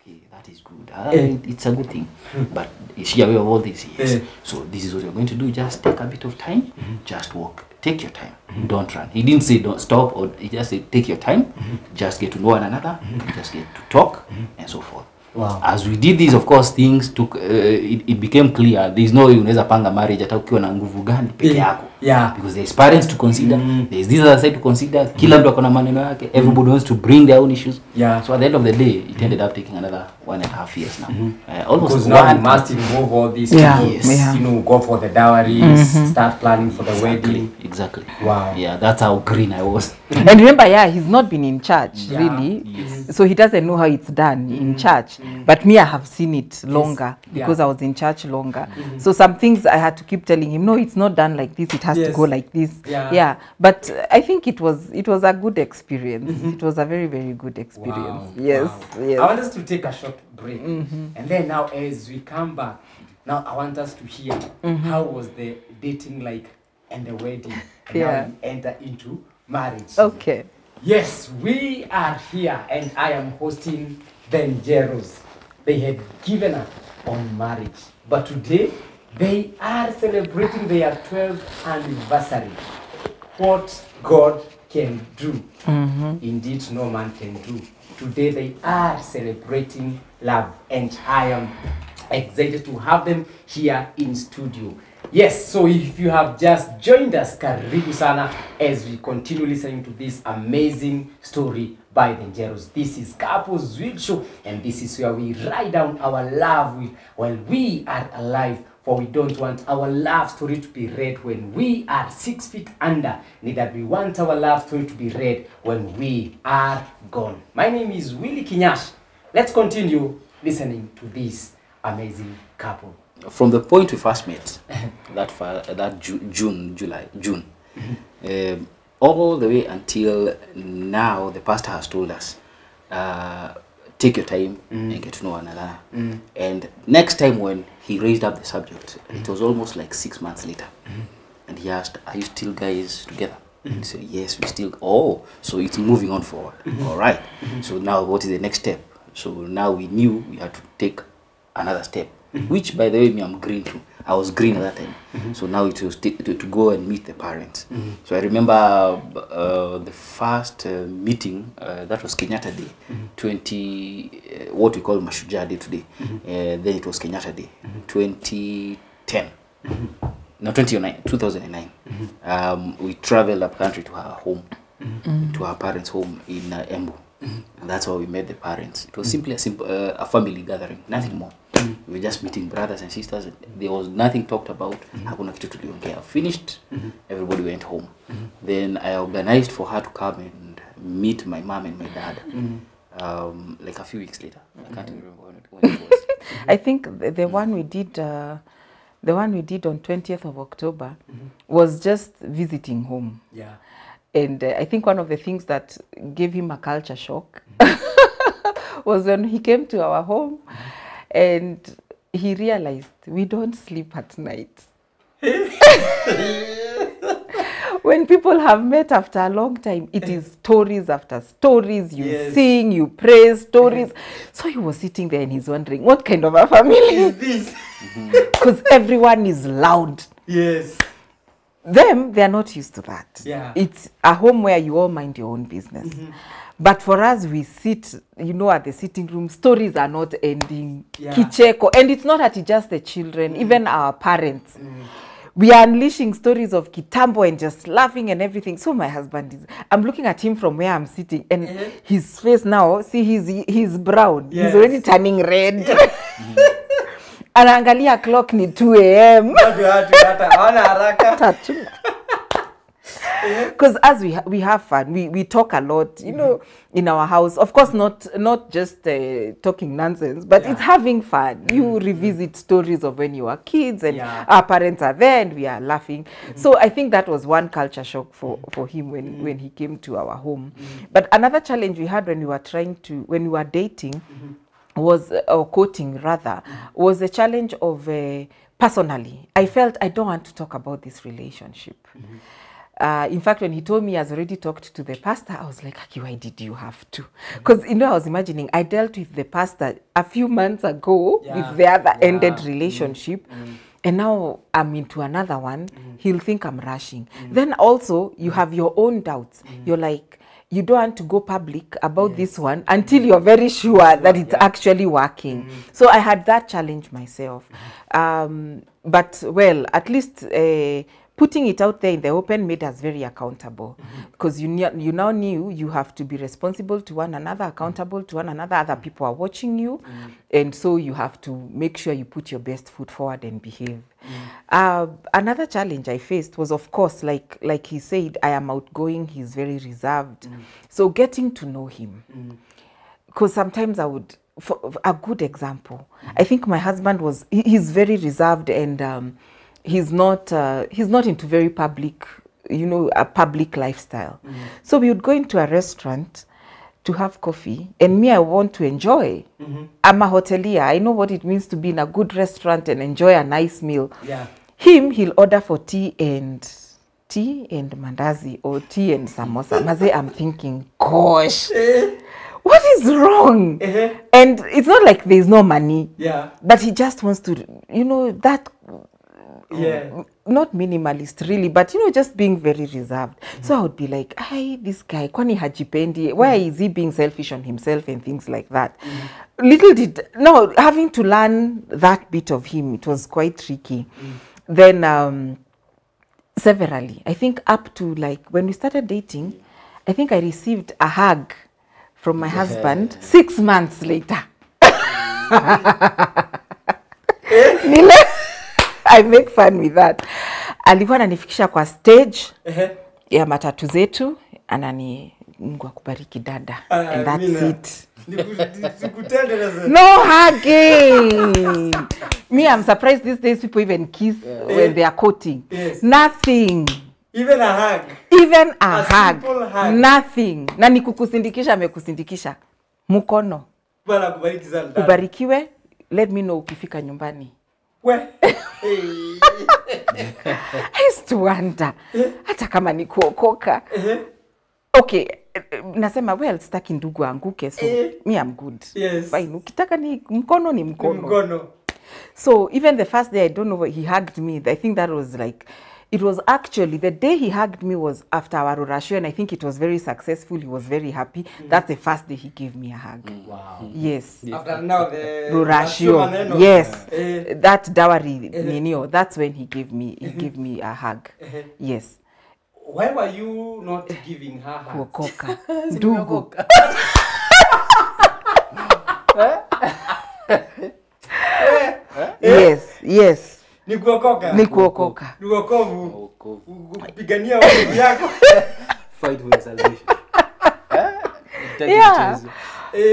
okay, that is good. Uh, Eh. it's a good thing. But is she aware of all this? Yes. Eh. So this is what you're going to do. Just take a bit of time. Just walk. Take your time. Don't run. He didn't say don't stop, or he just said take your time. Just get to know one another. Just get to talk, and so forth. Wow. As we did this, of course, things took. Uh, it, it became clear. There is no way unaweza panga marriage hata ukiwa na nguvu gani peke yako Yeah. because there's parents to consider Mm. there's this other side to consider kila mtu akona maneno yake everybody wants to bring their own issues Yeah. so at the end of the day it ended up taking another one and a half years now uh, almost Because now one you must involve all these Yeah, people. Yes. yeah. You know, go for the dowries, start planning for the exactly wedding. exactly Wow. yeah that's how green i was and remember yeah he's not been in church Yeah. really Yes. so he doesn't know how it's done in church but me i have seen it longer because Yeah. i was in church longer so some things i had to keep telling him no it's not done like this it has Yes. to go like this Yeah. yeah but i think it was it was a good experience mm-hmm. it was a very very good experience Wow, yes wow. yes I want us to take a short break. Mm-hmm. And then now, as we come back, now I want us to hear mm-hmm. how was the dating like and the wedding. And Yeah. now we enter into marriage. okay Yes, we are here and I am hosting the Njerus. They had given up on marriage, but today they are celebrating their 12th anniversary. What God can do, mm-hmm. indeed no man can do. Today they are celebrating love and I am excited to have them here in studio. Yes, so if you have just joined us, karibu sana as we continue listening to this amazing story by the Njerus. This is Couples Will Show, and this is where we write down our love while we are alive. For we don't want our love story to be read when we are six feet under. Neither we want our love story to be read when we are gone. My name is Willie Kinyash. Let's continue listening to this amazing couple? from the point we first met, that fa- that Ju- June, July, June, um, all the way until now, the pastor has told us, uh, take your time and get to know one another. And next time when he raised up the subject, it was almost like six months later, and he asked, "Are you still guys together?" And he said, "Yes, we still." Oh, so it's moving on forward. All right. So now, what is the next step? So now we knew we had to take another step, which by the way, me I'm green too. I was green at that time. Mm -hmm. So now it was t- to, to go and meet the parents. Mm -hmm. So I remember uh, the first uh, meeting, uh, that was Kenyatta Day, mm -hmm. 20, uh, what we call mashuja Day today. Mm -hmm. Uh, then it was Kenyatta Day, mm -hmm. 2010. Mm -hmm. No, 2009, 2009. Um, we traveled up country to her home, mm -hmm. to her parents' home in uh, Embu. Mm -hmm. And that's how we met the parents. It was mm -hmm. simply a simple uh, a family gathering, nothing more. We were just meeting brothers and sisters. There was nothing talked about. mm. Hakuna kitu tuliongea. Finished, mm. everybody went home. mm. Then I organized for her to come and meet my mom and my dad. mm. Um, like a few weeks later. mm. I can't remember when it, when it was. I think the, the mm. one we did, uh, the one we did on 20th of October mm -hmm. was just visiting home. Yeah. And uh, I think one of the things that gave him a culture shock mm -hmm. was when he came to our home and he realized we don't sleep at night. when people have met after a long time, it is stories after stories. You Yes. sing, you pray, stories. So he was sitting there and he's wondering, what kind of a family is This. Because everyone is loud Yes. them they are not used to that Yeah. it's a home where you all mind your own business but for us we sit you know at the sitting room stories are not ending Yeah. kicheko and it's not at just the children mm. even our parents mm. we are unleashing stories of kitambo and just laughing and everything so my husband is i'm looking at him from where i'm sitting and mm -hmm. his face now see he's he's brown Yes. he's already turning red yeah. mm -hmm. anaangalia clock ni 2 am because as we ha- we have fun we we talk a lot you mm-hmm. know in our house. Of course not not just uh, talking nonsense but it's having fun. You mm-hmm. revisit mm-hmm. stories of when you were kids and Yeah. our parents are there and we are laughing. So i think that was one culture shock for for him when when he came to our home. But another challenge we had when we were trying to when we were dating was uh, or quoting rather was the challenge of uh, personally. I felt i don't want to talk about this relationship uh, in fact when he told me he has already talked to the pastor i was like Aki, why did you have to? Because you know i was imagining i dealt with the pastor a few months ago Yeah. with the other Yeah. ended mm. relationship mm. and now i'm into another one. Mm. He'll think i'm rushing. Then also you have your own doubts. You're like you don't want to go public about this one until you're very sure that it's actually working. So i had that challenge myself. Um, but well at least uh, putting it out there in the open made us very accountable. Because you, knew- you now knew you have to be responsible to one another accountable to one another. Other people are watching you. Mm. And so you have to make sure you put your best foot forward and behave. Mm. Uh, another challenge i faced was of course like like he said i am outgoing. He's very reserved. Mm. So getting to know him. Because sometimes I would, for a good example, I think my husband was, he- he's very reserved and um, he's not, uh, he's not into very public, you know, a public lifestyle. So we would go into a restaurant to have coffee and me, I want to enjoy. I'm a hotelier. I know what it means to be in a good restaurant and enjoy a nice meal. Yeah. Him, he'll order for tea and tea and mandazi or tea and samosa. Maze, I'm thinking, gosh, what is wrong? Uh-huh. And it's not like there's no money, Yeah. but he just wants to, you know, that Yeah. Mm. not minimalist really, but you know, just being very reserved. So I would be like, "Hi, this guy, kwani hajipendi? Why mm. is he being selfish on himself and things like that?" Mm. Little did no having to learn that bit of him, it was quite tricky. Then um, severally, I think up to like when we started dating, I think I received a hug from my husband six months later. Eh? Nile I make fun with that. Alikuwa ananifikisha kwa stage Uh-huh. ya matatu zetu anani mungu akubariki dada Ah, and that's mina. it nikutende sasa. no hugging me i'm surprised these days people even kiss yeah. when they are courting Yes. nothing Even a hug. even a, A hug. hug. nothing na ni kukusindikisha amekusindikisha mkono Bwana akubariki sana. ubarikiwe let me know ukifika nyumbani We. Hey. I used to wonder hata kama ni kuokoka Eh. okay eh, eh, nasema well sitaki ndugu anguke so Eh. me I'm good Yes. fine ukitaka ni mkono ni mkono Mkono. so even the first day i don't know what he hugged me i think that was like it was actually the day he hugged me was after our rurasho and i think it was very successful. He was very happy. Mm. that's the first day he gave me a hug. Wow. yes. After now the rurashio yes. Eh. that dowry ninio that's when he gave me he gave me a hug. Yes. Why were you not giving her hug? kuokoka. Ndugu. yes yes Ni kuokoka. ni kuokoka Ni wokovu. Wokovu. Kupigania wokovu yako. Fight for salvation. Yeah.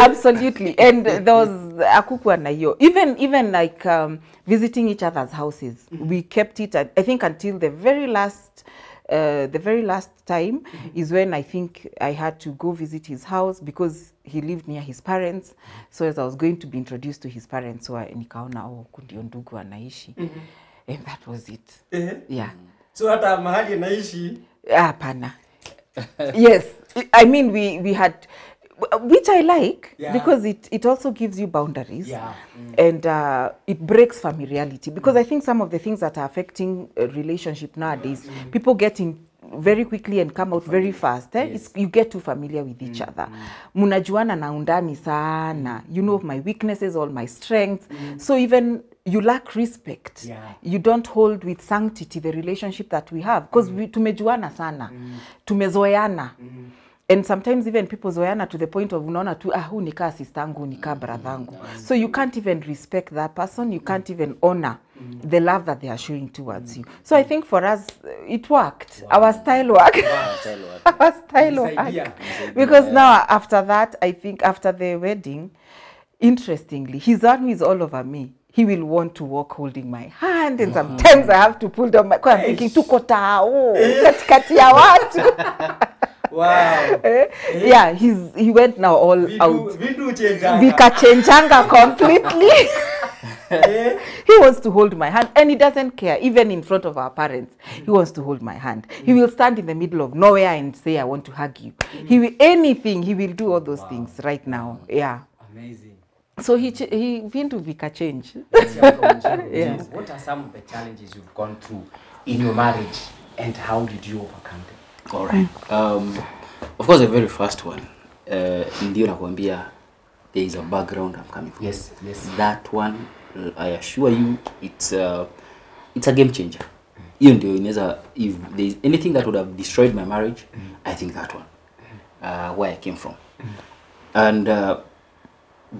absolutely and there was akukua na hiyo even even like um, visiting each other's houses mm -hmm. we kept it at, i think until the very last uh, the very last time mm -hmm. is when i think i had to go visit his house because he lived near his parents so as i was going to be introduced to his parents so I- nikaona oh kundio ndugu anaishi and that was it Eh. yeah So hata mahali anaishi hapana yes I- mean we we had which i like Yeah. because it it also gives you boundaries Yeah. mm. and uh, it breaks familiarity because mm. i think some of the things that are affecting a relationship nowadays mm. people getting very quickly and come out very fast eh? It's, you get too familiar with each other munajuana na undani sana you know my weaknesses all my strengths mm. so even you lack respect. Yeah. you don't hold with sanctity the relationship that we have. Because we tumejuana sana. Mm. tumezoeana. And sometimes even people zoeana to the point of unaona tu ah huu nikaa sistangu nikaa bradhangu so you can't even respect that person. You can't even honor mm. the love that they are showing towards mm. you. So i think for us uh, it worked. Wow. our style worked. Style what. our style work worked. because now after that i think after the wedding interestingly he's one who is all over me he will want to walk holding my hand and sometimes i have to pull down my kwa I'm thinking tuko tao katikati ya watu Wow. Eh, yeah he's he went now all Vidu out vidu chenjanga. vikachenjanga completely Eh. he wants to hold my hand and he doesn't care even in front of our parents mm. he wants to hold my hand mm. he will stand in the middle of nowhere and say i want to hug you mm. he will anything he will do all those wow. things right now yeah Amazing. So he ch- he went to Vika change. Yeah. What are some of the challenges you've gone through in your marriage and how did you overcome them? All right. Um, of course, the very first one, uh, ndio nakwambia there is a background I'm coming from. Yes, yes. That one, I assure you, it's uh, it's a game changer. Hiyo ndio inaweza if there is anything that would have destroyed my marriage, I think that one, uh, where I came from, and uh,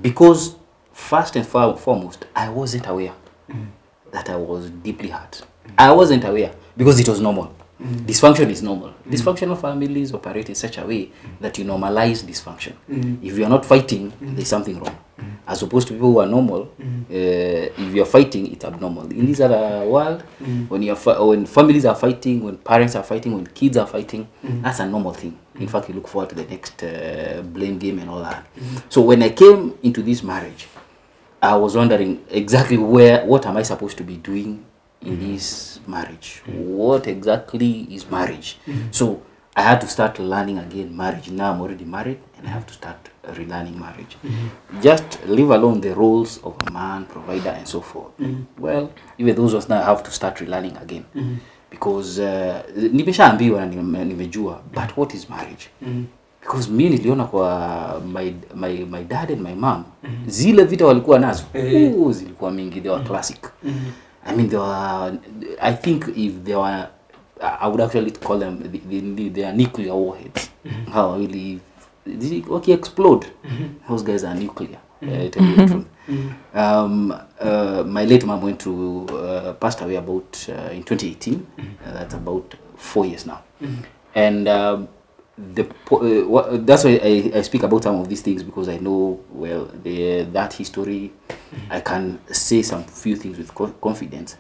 because first and fore- foremost, I wasn't aware mm. that I was deeply hurt. Mm. I wasn't aware because it was normal. Mm. Dysfunction is normal. Mm. Dysfunctional families operate in such a way that you normalize dysfunction. Mm. If you are not fighting, mm. there's something wrong. Mm. As opposed to people who are normal, mm. uh, if you are fighting, it's abnormal. In this other world, mm. when you are when families are fighting, when parents are fighting, when kids are fighting, mm. that's a normal thing. In fact, you look forward to the next uh, blame game and all that. So when I came into this marriage, I was wondering exactly where, what am I supposed to be doing in mm-hmm. this marriage? What exactly is marriage? Mm-hmm. So I had to start learning again marriage. Now I'm already married and I have to start relearning marriage. Mm-hmm. Just leave alone the roles of a man, provider, and so forth. Well, even those ones now have to start relearning again. Because uh, nimeshaambiwa na nime- nimejua, but what is marriage? mm. because mi niliona kwa my, my, my dad and my mom mm. zile vita walikuwa nazo Eh. uh, zilikuwa mingi they were classic mm. i mean they were i think if they were i would actually call them the, the, they are nuclear warheads mm. how really they, okay explode mm -hmm. those guys are nuclear tell you the truth um, uh, my late mom went to uh, passed away about uh, in 2018 uh, that's about four years now. And um, the po- uh, what, that's why I, I speak about some of these things because I know well the that history. I can say some few things with co- confidence.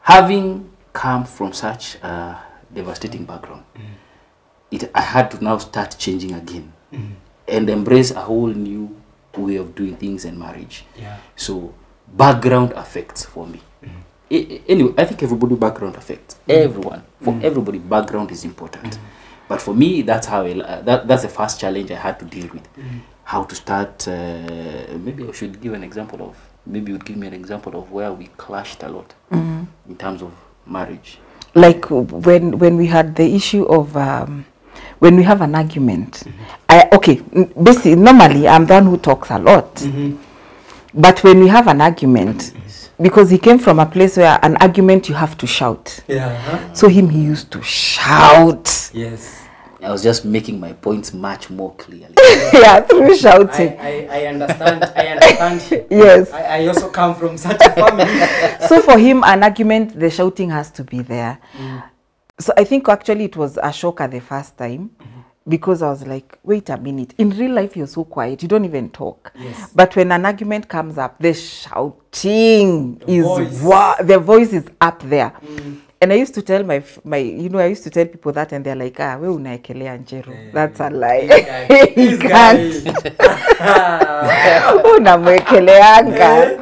Having come from such a devastating background, it I had to now start changing again and embrace a whole new way of doing things in marriage. Yeah. So background affects for me. A- a- anyway, I think everybody background affects everyone. For everybody, background is important. But for me, that's how I, uh, that that's the first challenge I had to deal with. How to start? Uh, maybe I should give an example of. Maybe you'd give me an example of where we clashed a lot in terms of marriage. like when when we had the issue of um, when we have an argument I, okay basically normally i'm the one who talks a lot mm-hmm. but when we have an argument because he came from a place where an argument you have to shout Yeah. Uh-huh. so him he used to shout Yes. I was just making my points much more clearly. yeah through shouting I, I understand. I understand. Yes. I, I also come from such a family. so for him an argument the shouting has to be there mm. So i think actually it was a shock at the first time mm -hmm. because i was like wait a minute. In real life you're so quiet. You don't even talk. Yes. but when an argument comes up the shouting the is voice. the voice is up there. Mm. and i used to tell my my you know i used to tell people that and they're like ah we unaekelea njero that's a lie. he This guy. unamwekeleanga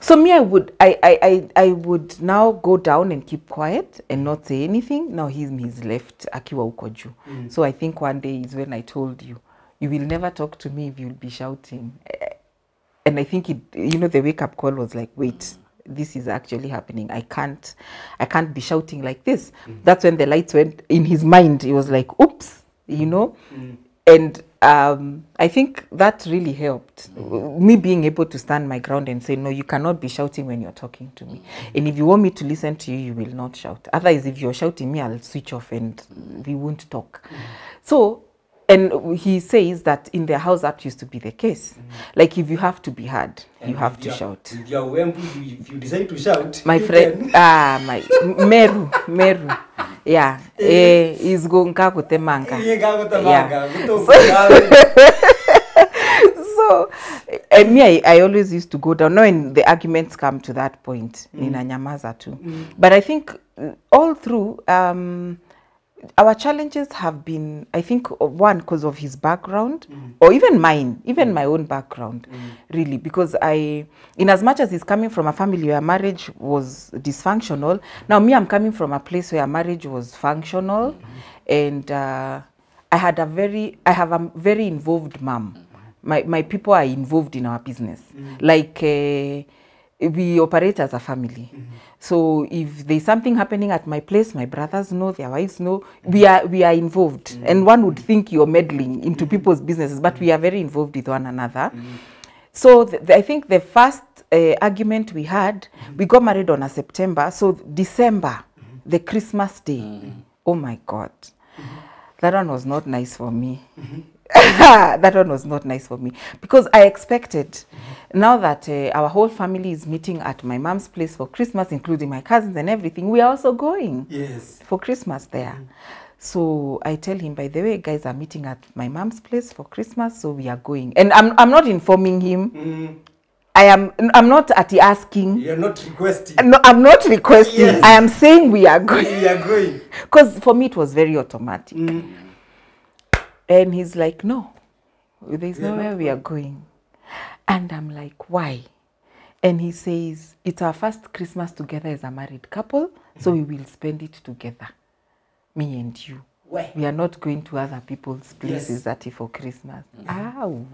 so me i would I, I i i would now go down and keep quiet and not say anything. Now him he's left akiwa huko juu. Mm. So i think one day is when i told you you will never talk to me if you'll be shouting. And i think it you know the wake up call was like wait this is actually happening. I can't i can't be shouting like this. Mm. That's when the lights went in his mind. He was like oops you know? Mm. And um, I think that really helped mm. me being able to stand my ground and say, no, you cannot be shouting when you're talking to me. Mm. And if you want me to listen to you, you will not shout. Otherwise, if you're shouting me, I'll switch off and we won't talk. Mm. So, and he says that in their house that used to be the case. mm. Like if you have to be heard, you have to your, shout. If you're Wembu, you- if you decide to shout, My you friend, ah, my Meru, Meru, yeah, eh, is going kutemanga. Yeah. so and me I, I always used to go down now when the arguments come to that point mm. ninanyamaza too but i think uh, all through um, our challenges have been i think one because of his background mm. or even mine even mm. my own background mm. really because i in as much as he's coming from a family where marriage was dysfunctional now me i'm coming from a place where marriage was functional and uh, i had a very i have a very involved mom. My, my people are involved in our business. Like uh, we operate as a family so if there's something happening at my place my brothers know their wives know we are we are involved mm -hmm. and one would think you're meddling into mm -hmm. people's businesses but we are very involved with one another mm -hmm. so th- th- i think the first uh, argument we had mm -hmm. we got married on a september so december mm -hmm. the christmas day mm -hmm. oh my god mm -hmm. that one was not nice for me that one was not nice for me because I expected now that uh, our whole family is meeting at my mom's place for Christmas, including my cousins and everything. We are also going Yes. for Christmas there. So I tell him, by the way, guys are meeting at my mom's place for Christmas, so we are going. And I'm I'm not informing him. Mm, I am I'm not at the asking. you're not requesting. No, I'm not requesting. Yes. I am saying we are going. We are going. Because for me it was very automatic. Mm. And he's like, no, there's nowhere we are going. And I'm like, why? And he says, it's our first Christmas together as a married couple, so we will spend it together, me and you. Where? We are not going to other people's places Yes. at for Christmas. Ow.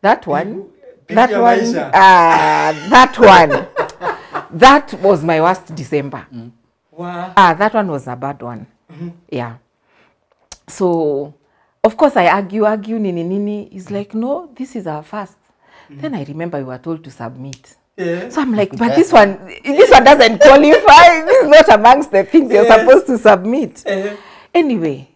That one, Pick that one, ah, that one, that was my worst December. Wow. Ah, that one was a bad one. Yeah. So, of course, I argue, argue, nini, nini. He's like, no, this is our first. Mm. Then I remember we were told to submit. Yeah. So I'm like, but this one, this one doesn't qualify. This is not amongst the things you're supposed to submit. Eh, Anyway,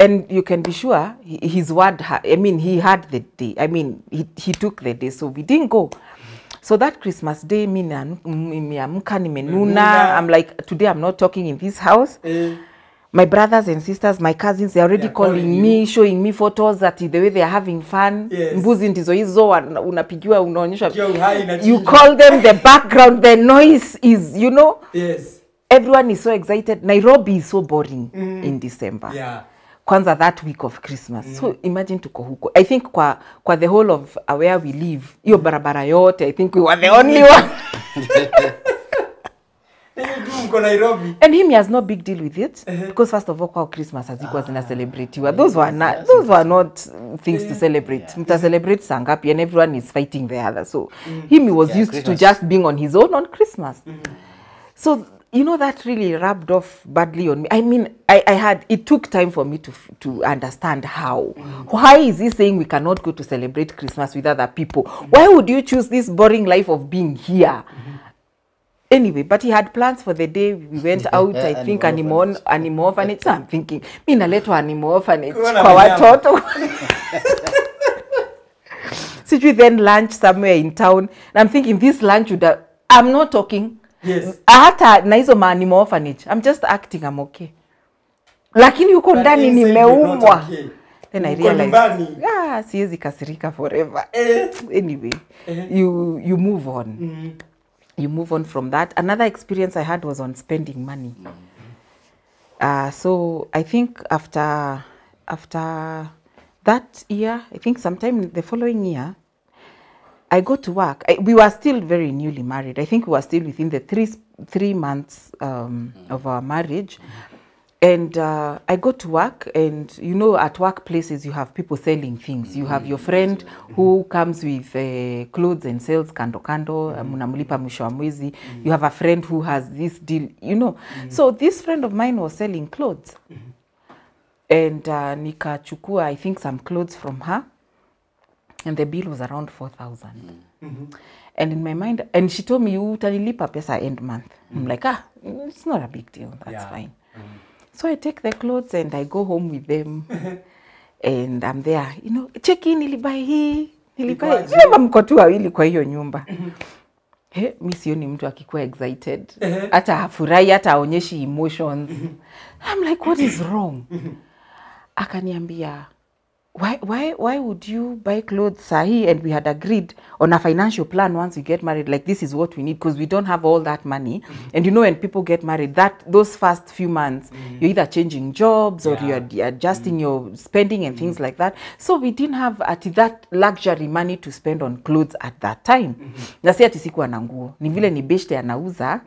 and you can be sure his word, I mean, he had the day. I mean, he, he took the day, so we didn't go. So that Christmas day, me nimeamka nimenuna. Nimenuna. I'm like, today I'm not talking in this house. eh, my brothers and sisters my cousins they're already yeah, calling, calling me you. showing me photos that the way they're having fun Yes. mbuzi ndizo hizo unapigiwa unaonyeshwa you call them the background the noise is you know Yes. everyone is so excited nairobi is so boring mm. in december Yeah. kwanza that week of christmas mm. so imagine tuko huko i think kwa kwa the whole of where we live hiyo barabara yote i think we were the only one and him he has no big deal with it. Because first of all kwao christmas hazikuwa zina celebratiwa those were not, those were not uh, things to celebrate. mta celebrate saa ngapi and everyone is fighting the other. So him he was Yeah, used to just being on his own on christmas. So you know that really rubbed off badly on me. I mean i, I had it took time for me to to understand how. Why is he saying we cannot go to celebrate christmas with other people? Why would you choose this boring life of being here anyway but he had plans for the day we went out yeah, i Animal think animal orphanage. animal orphanage. So i'm thinking mi naletwa animal orphanage kwa watoto. Sijui then lunch somewhere in town. And i'm thinking this lunch would have, i'm not talking. Yes. hata na hizo maanimo orphanage i'm just acting i'm okay. Lakini huko ndani nimeumwa. okay. then i realized ah, siwezi kasirika forever. Eh. anyway you you move on you move on from that another experience i had was on spending money uh, so i think after after that year i think sometime the following year I go to work. I, we were still very newly married. I think we were still within the three three months um, mm. of our marriage. And uh, I go to work, and you know, at workplaces, you have people selling things. You have your friend who comes with uh, clothes and sells kando kando, uh, mnamlipa mwisho wa mwezi. You have a friend who has this deal, you know. So this friend of mine was selling clothes. And uh, nikachukua, I think, some clothes from her and the bill was around 4000 and in my mind and she told me utanilipa pesa end month Mm. i'm like ah it's not a big deal that's Yeah. fine so i take the clothes and i go home with them. And i'm there. You know cheki nilibai hii nilibai? Remember mko tu wawili kwa hiyo nyumba? He, mi sioni mtu akikuwa excited. Hata hafurahi hata aonyeshi emotions. I'm like what is wrong? Akaniambia why, why, why would you buy clothes sahi and we had agreed on a financial plan once we get married like this is what we need because we don't have all that money. Mm -hmm. and you know when people get married that those first few months mm -hmm. you're either changing jobs yeah. or you're you're mm -hmm. your spending and things like that. So we didn't have at that luxury money to spend on clothes at that time. Na si ati sikuwa na nguo. Ni vile ni beshte anauza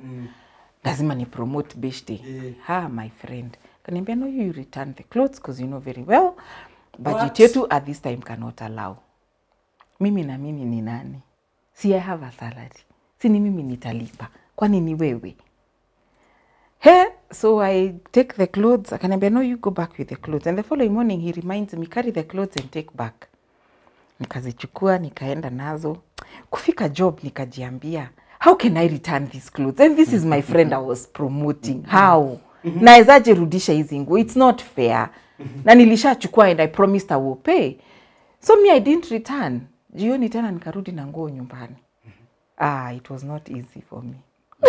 lazima ni promote beshte. Yeah. ha my friend. Kaniambia no you return the clothes because you know very well budget yetu at this time cannot allow. Mimi na mimi ni nani? Si i have a salary. Si ni mimi nitalipa. Kwani ni wewe? He so i take the clothes. Akaniambia no you go back with the clothes. And the following morning he reminds me carry the clothes and take back. Nikazichukua nikaenda nazo. Kufika job nikajiambia how can i return these clothes? And this is my friend i was promoting. How? Nawezaje rudisha hizi nguo? It's not fair na nilishachukua and i promised i will pay so me i didn't return jioni tena nikarudi na nguo nyumbani ah it was not easy for me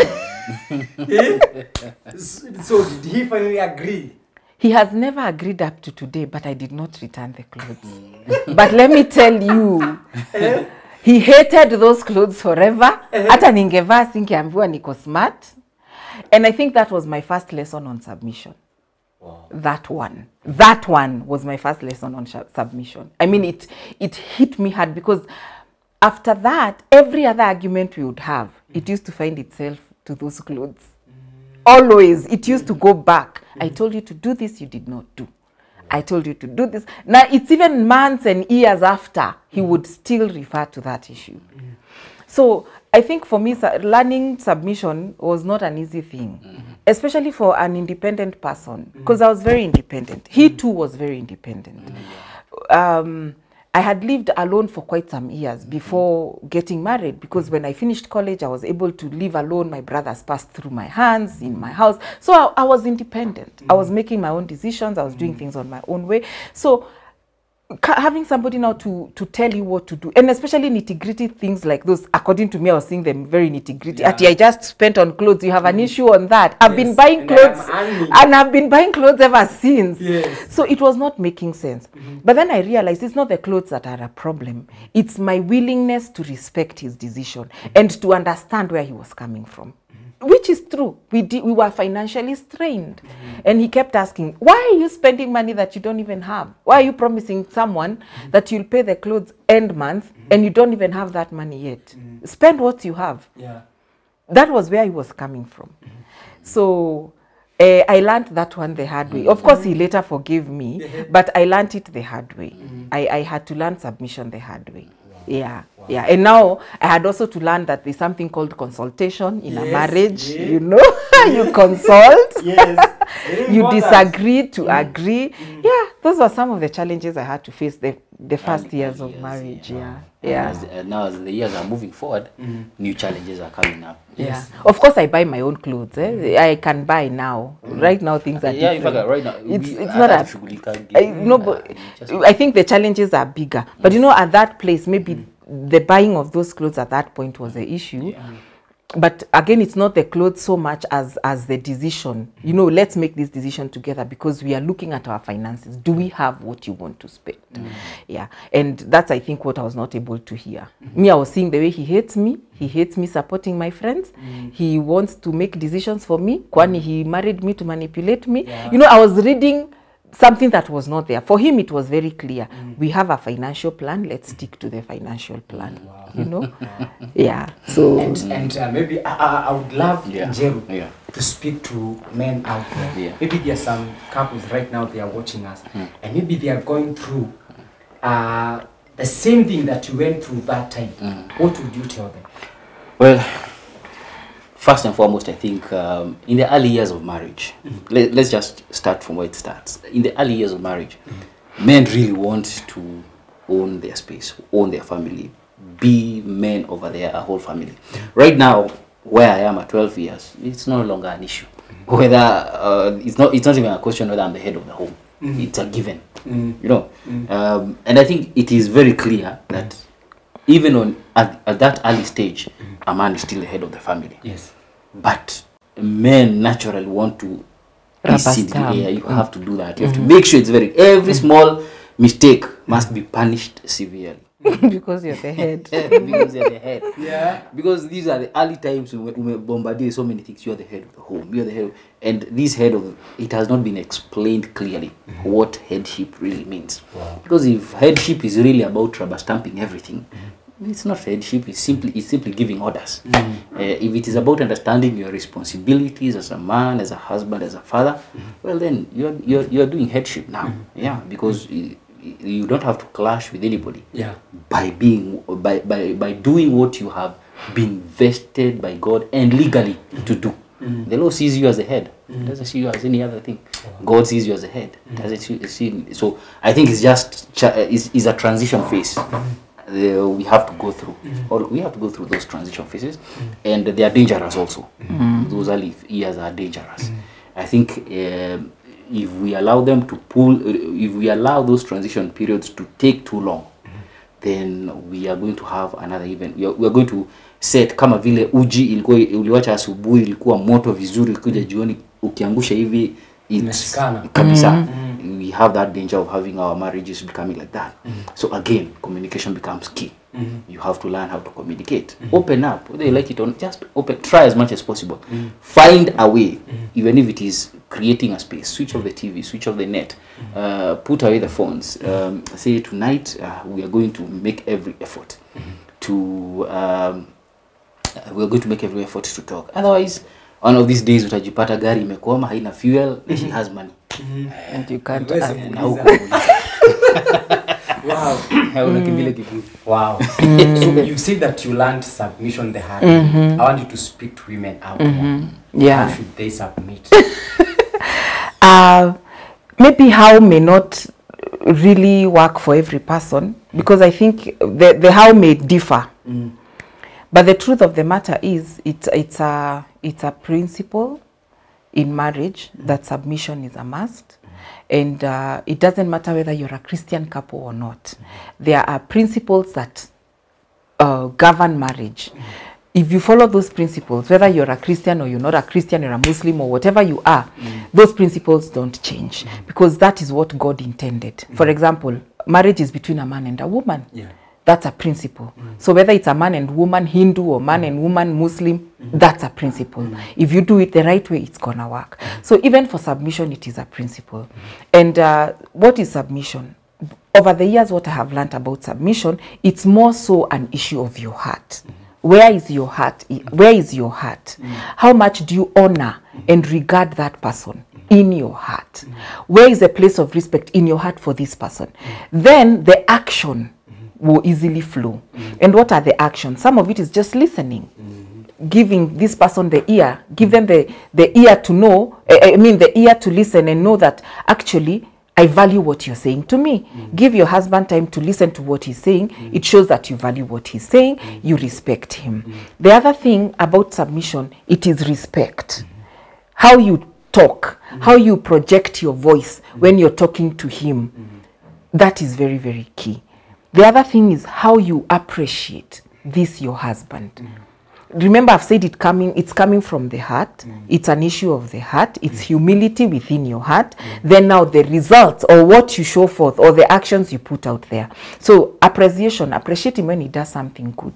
So did he finally agree? He has never agreed up to today, but I did not return the clothes. but let me tell you, he hated those clothes forever. Hata ningevaa singeambiwa niko smart. And I think that was my first lesson on submission. That one. That one was my first lesson on submission. I mean, it, it hit me hard because after that, every other argument we would have, it used to find itself to those clothes. Always, it used to go back. I told you to do this, you did not do. I told you to do this. Now, it's even months and years after, he would still refer to that issue. So I think for me, learning submission was not an easy thing, especially for an independent person, because I was very independent. He mm. too was very independent. Um, I had lived alone for quite some years mm-hmm. before getting married because mm-hmm. when I finished college, I was able to live alone. My brothers passed through my hands in my house. So I, I was independent. I was mm-hmm. making my own decisions. I was doing things on my own way. So having somebody now to to tell you what to do and especially nitty gritty things like those according to me i was seeing them very nitty gritty Yeah. ati i just spent on clothes. You have an mm. issue on that. I've been buying and clothes and i've been buying clothes ever since. Yes. so it was not making sense. Mm-hmm. But then i realized it's not the clothes that are a problem. It's my willingness to respect his decision mm-hmm. and to understand where he was coming from mm-hmm. Which is true. We did, we were financially strained. Mm-hmm. And he kept asking why are you spending money that you don't even have? Why are you promising someone mm-hmm. that you'll pay the clothes end month mm-hmm. and you don't even have that money yet? Spend what you have. Yeah. that was where he was coming from. So uh, I learned that one the hard way. Of course, he later forgave me, but I learned it the hard way. I, I had to learn submission the hard way. Yeah, wow. yeah. And now I had also to learn that there's something called consultation in yes, a marriage. yeah. You know, you consult. Yes. You disagree disagree to mm. agree. mm. Yeah, those were some of the challenges I had to face the, the first Early- years of years, marriage. Yeah, And yeah. as uh, now, as the years are moving forward, new challenges are coming up. Yeah. Of course, I buy my own clothes. Eh? I can buy now. Right now, things are yeah, in different. fact, right now, it's, we- it's not a. tushughulika I, no, Uh, but I think the challenges are bigger. But you know, at that place, maybe the buying of those clothes at that point was the issue. But again, it's not the clothes so much as as the decision. You know, let's make this decision together because we are looking at our finances. Do we have what you want to spend? mm. Yeah, and that's I think what I was not able to hear. mm. Me, I was seeing the way he hates me. He hates me supporting my friends. mm. He wants to make decisions for me. Kwani he married me to manipulate me. Yeah. You know, I was reading something that was not there. For him, it was very clear. We have a financial plan. Let's stick to the financial plan. You know, yeah. So And, and uh, maybe I, I I would love Yeah. Njeru Yeah. to speak to men out there. Yeah. Maybe there are some couples right now they are watching us, and maybe they are going through uh, the same thing that you went through that time. What would you tell them? Well, first and foremost, I think um, in the early years of marriage, let, let's just start from where it starts. In the early years of marriage, men really want to own their space, own their family, be men over their whole family. Right now, where I am at 12 years, it's no longer an issue. Whether uh, it's not, it's not even a question whether I'm the head of the home. It's a given. You know, um, and I think it is very clear that even on at, at that early stage, a man is still the head of the family. Yes. But men naturally want to piece. You have to do that. You have to make sure it's very every mm. small mistake must be punished severely. because you're the head. because you're the head. Yeah. Because these are the early times we we bombarded so many things. You're the head of the home. You're the head, of, and this head of it has not been explained clearly mm-hmm. what headship really means. Wow. Because if headship is really about rubber stamping everything, it's not headship. It's simply it's simply giving orders. Mm. Uh, if it is about understanding your responsibilities as a man, as a husband, as a father, mm. well then you're you're you're doing headship now. Mm. Yeah, because. y- y- You don't have to clash with anybody Yeah. by being by, by by doing what you have been vested by God and legally to do. The law sees you as a head. It doesn't see you as any other thing. God sees you as a head. It doesn't see, see so I think it's just is is a transition phase. Uh, we have to go through. mm. Or we have to go through those transition phases, mm. and they are dangerous also. Mm. Those early years are dangerous. I think um, if we allow them to pull, uh, if we allow those transition periods to take too long, then we are going to have another event. We are, we are going to set kama vile uji ilikuwa uliwacha asubuhi ilikuwa moto vizuri, kuja jioni ukiangusha hivi it's Imeshikana. Kabisa. We have that danger of having our marriages becoming like that. Mm. So again, communication becomes key. Mm. You have to learn how to communicate. Mm. Open up, whether you like it or not, just open. Try as much as possible. Mm. Find a way, mm. even if it is creating a space. Switch off the TV, switch off the net, mm. uh, put away the phones. Um, say tonight uh, we are going to make every effort mm. to. Um, uh, we are going to make every effort to talk. Otherwise, one of these days utajipata gari imekwama haina fuel and she has money. And you can't. Na huko Wow. unakimbilia kiburi. Wow. so you say that you learned submission the hard way. I want you to speak to women out there. Yeah. How should they submit? uh, maybe how may not really work for every person because I think the, the how may differ. Mm. But the truth of the matter is it's, it's, a, it's a principle in marriage that submission is a must. And uh, it doesn't matter whether you're a Christian couple or not. There are principles that uh, govern marriage. If you follow those principles, whether you're a Christian or you're not a Christian, you're a Muslim or whatever you are, those principles don't change because that is what God intended. For example, marriage is between a man and a woman. Yeah. That's a principle. Mm. So whether it's a man and woman, Hindu or man and woman, Muslim, mm-hmm. that's a principle. Mm-hmm. If you do it the right way, it's gonna work. Mm-hmm. So even for submission, it is a principle. And uh, what is submission? Over the years, what I have learned about submission, it's more so an issue of your heart. Where is your heart? Where is your heart? How much do you honor and regard that person in your heart? Where is a place of respect in your heart for this person? Then the action will easily flow. And what are the actions? Some of it is just listening, giving this person the ear, give them the, the ear to know, eh, I mean, the ear to listen and know that actually I value what you're saying to me. Give your husband time to listen to what he's saying. It shows that you value what he's saying, you respect him. The other thing about submission, it is respect. How you talk, how you project your voice when you're talking to him that is very very key the other thing is how you appreciate this your husband remember i've said it coming it's coming from the heart. Mm. It's an issue of the heart. It's mm. humility within your heart. Mm. Then now the results or what you show forth or the actions you put out there. So appreciation appreciate him when he does something good.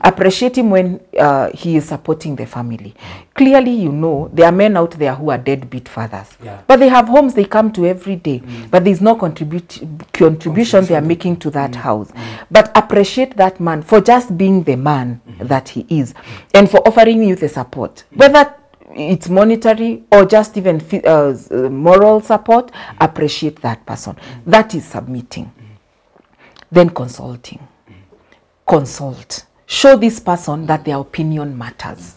Appreciate him when uh, he is supporting the family. Clearly you know there are men out there who are deadbeat fathers. Yeah. but they have homes they come to every day. But there's no contribute contribution they are making to that house. But appreciate that man for just being the man mm-hmm. that he is and for offering you the support whether it's monetary or just even uh, uh, moral support appreciate that person that is submitting then consulting consult show this person that their opinion matters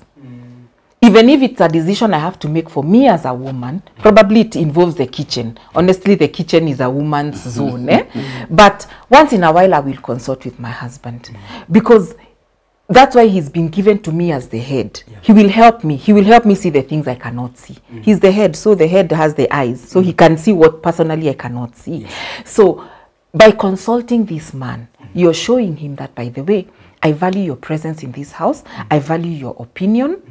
even if it's a decision I have to make for me as a woman, probably it involves the kitchen. Honestly, the kitchen is a woman's zone. Eh? But once in a while, I will consult with my husband because that's why he's been given to me as the head. He will help me. He will help me see the things I cannot see. Mm. He's the head, so the head has the eyes, so he mm. can see what personally I cannot see. So by consulting this man, mm. you're showing him that, by the way, I value your presence in this house. I value your opinion.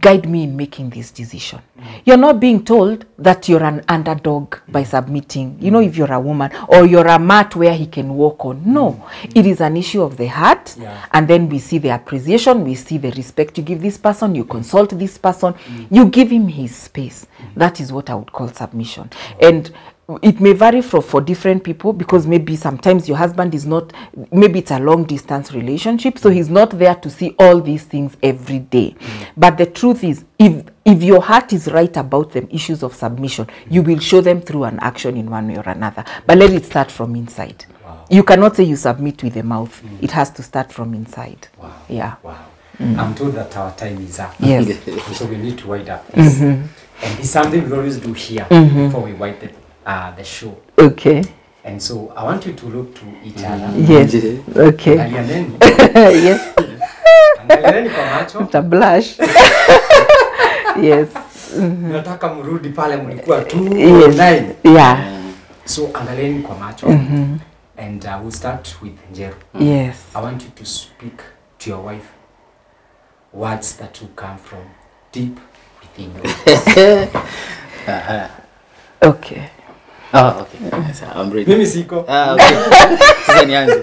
Guide me in making this decision. You're not being told that you're an underdog by mm. submitting. You mm. know, if you're a woman or you're a mat where he can walk on. No, mm. it is an issue of the heart. Yeah. And then we see the appreciation, we see the respect you give this person, you consult this person, you give him his space. That is what I would call submission. And it may vary for, for different people because maybe sometimes your husband is not, maybe it's a long distance relationship, so he's not there to see all these things every day. But the truth is, if if your heart is right about them issues of submission, you will show them through an action in one way or another. But let it start from inside. You cannot say you submit with the mouth. It has to start from inside. Wow. Yeah. Wow. I'm told that our time is up. Yes. so we need to wind up this. And it's something we always do here mm-hmm. before we wind the, uh, the show. Okay. And so I want you to look to each other. Yes. Okay. Angalianeni. yes. Angalianeni kwa macho. The blush. yes. Nataka mrudi pale mlikuwa tu Yes. online. Yeah. So angalieni kwa macho. Mm -hmm. And uh, we'll start with Njero. Yes. I want you to speak to your wife words that will come from deep within you. Okay. Oh, okay. Yes, I'm ready. Mimi siko. Ah, okay. Sasa nianze.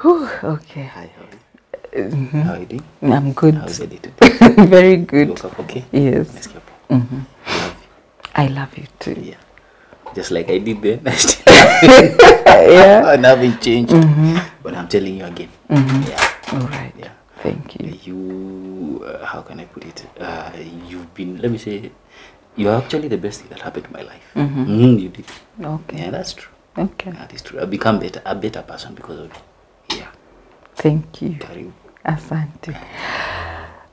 Whew, okay. Hi, how are you? How are you doing? I'm good. How's the day today? Very You good. woke up okay? Yes. Let's keep up. Love I love you too. Yeah. Just like I did then. I still Yeah. I haven't changed. But I'm telling you again. Yeah. All right. Yeah. Thank you. You, uh, how can I put it? Uh, you've been, let me say, you are actually the best thing that happened to my life. Mm, you did. Okay. Yeah, that's true. Okay. That is true. I've become better, a better person because of it. Yeah. Thank you. Karibu. Asante.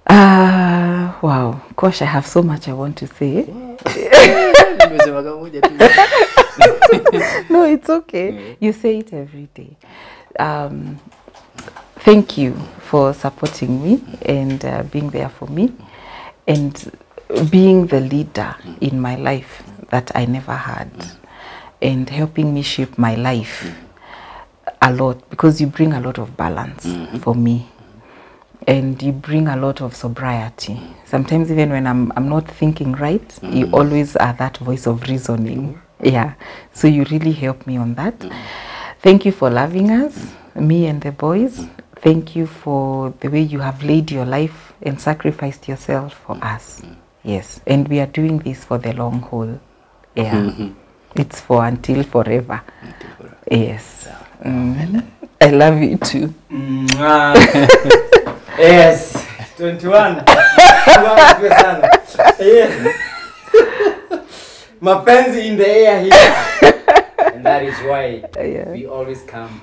Ah, wow. Gosh, I have so much I want to say. Nimesema kamoja tu. no, it's okay. You say it every day. Um, thank you for supporting me and uh, being there for me and being the leader in my life that I never had and helping me shape my life a lot because you bring a lot of balance mm-hmm. for me and you bring a lot of sobriety. Sometimes even when I'm I'm not thinking right, you mm-hmm. always are that voice of reasoning. Mm-hmm. Yeah. So you really help me on that. Thank you for loving us, me and the boys. Thank you for the way you have laid your life and sacrificed yourself for us. Yes. And we are doing this for the long haul. Yeah. It's for until forever. Yes. Mm. I love you too. Yes 21 Bwana sana. Yes. mapenzi in the air here and that is why Yeah. we always come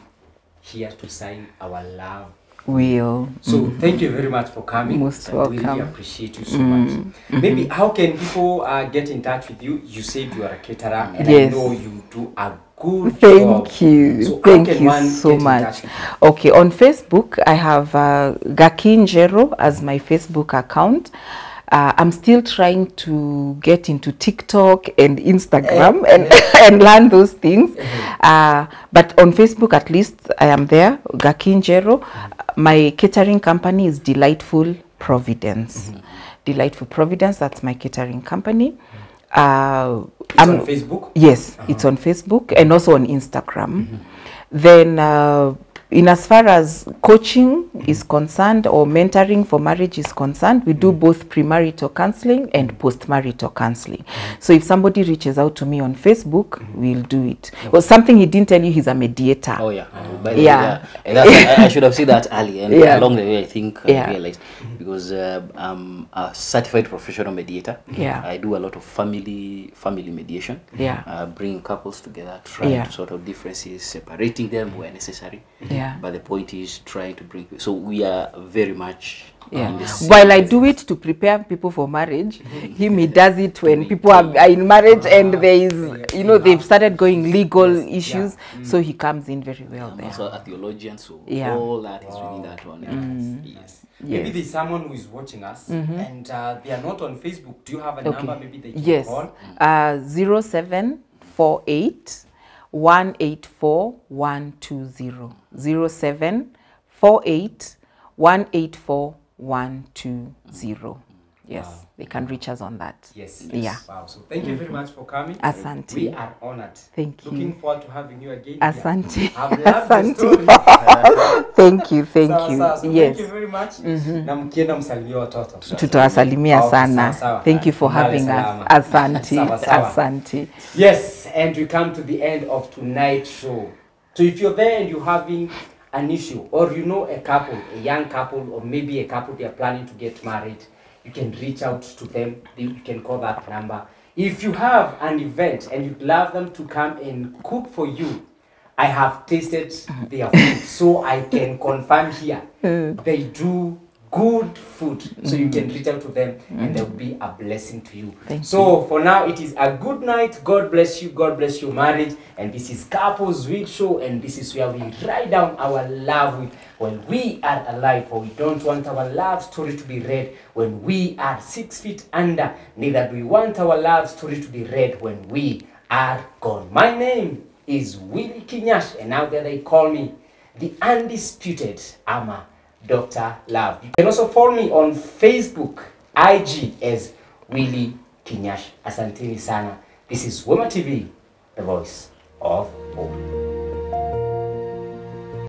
here to sign our love Will. so thank you very much for coming Most we really welcome. appreciate you so much maybe how can people uh, get in touch with you you said you are a caterer and Yes. i know you do a good job Thank you. so Thank you so much. touch with you? Okay, on Facebook, I have uh, Gakinjero as my Facebook account. Uh, Uh, I'm still trying to get into TikTok and Instagram eh. and, and learn those things. Mm-hmm. Uh, but on Facebook, at least, I am there, Gakinjero. Mm-hmm. My catering company is Delightful Providence. Mm-hmm. Delightful Providence, that's my catering company. Uh, it's I'm- on facebook Yes, it's uh-huh. on Facebook and also on Instagram. Then, uh, in as far as coaching is concerned or mentoring for marriage is concerned, we do both premarital counseling and postmarital counseling. So if somebody reaches out to me on Facebook, we'll do it. Well, something he didn't tell you, he's a mediator. Oh yeah. By the way, Yeah. yeah. And I, I should have said that earlier. And Yeah. along the way, I think I Yeah. realized because uh, I'm a certified professional mediator. Yeah. I do a lot of family family mediation. Yeah. Uh, bringing couples together, trying Yeah. to sort of differences, separating them where necessary. Yeah. But the point is trying to bring. So we are very much. Yeah. on the same While I do it to prepare people for marriage, mm-hmm. him he does it when mm-hmm. people are, are in marriage ah, and there is, you know, they've started going legal issues. Mm. So he comes in very well I'm there. also a theologian, so Yeah. all that is really that one. Mm. Yes. yes. Maybe there's someone who is watching us mm-hmm. and uh, they are not on Facebook. Do you have a Okay. number maybe they can Yes. call? Mm. Uh, 0748 184 120. 0748 184 120. Yes, wow. they can reach us on that. Yes. yes. Yeah. Wow. So thank you very much for coming. Asante. We are honored. Thank you. Looking forward to having you again. Asante. I've loved the Asante. story. Thank you, thank Sawa, you. sawa. So yes. Thank you very much. Na mkienda msalimie watoto. tutawasalimia sana sawa. thank you for having us asante asante Yes, and we come to the end of tonight's show. So if you're there and you're having an issue, or you know a couple, a young couple, or maybe a couple they are planning to get married, you can reach out to them. You can call that number. If you have an event and you'd love them to come and cook for you, I have tasted their food, so I can confirm here hmm. they do good food. So you can mm. reach out to them and mm. they'll be a blessing to you. Thank so for now, it is a good night. God bless you. God bless your marriage. And this is Couples Will Show, and this is where we write down our love with when we are alive, for we don't want our love story to be read when we are six feet under. Neither do we want our love story to be read when we are gone. My name is Willie Kinyash, and now that they call me the undisputed Ama Dr. Love. You can also follow me on Facebook, IG as Willy Kinyash. Asanteni sana. This is Wema TV, the voice of hope.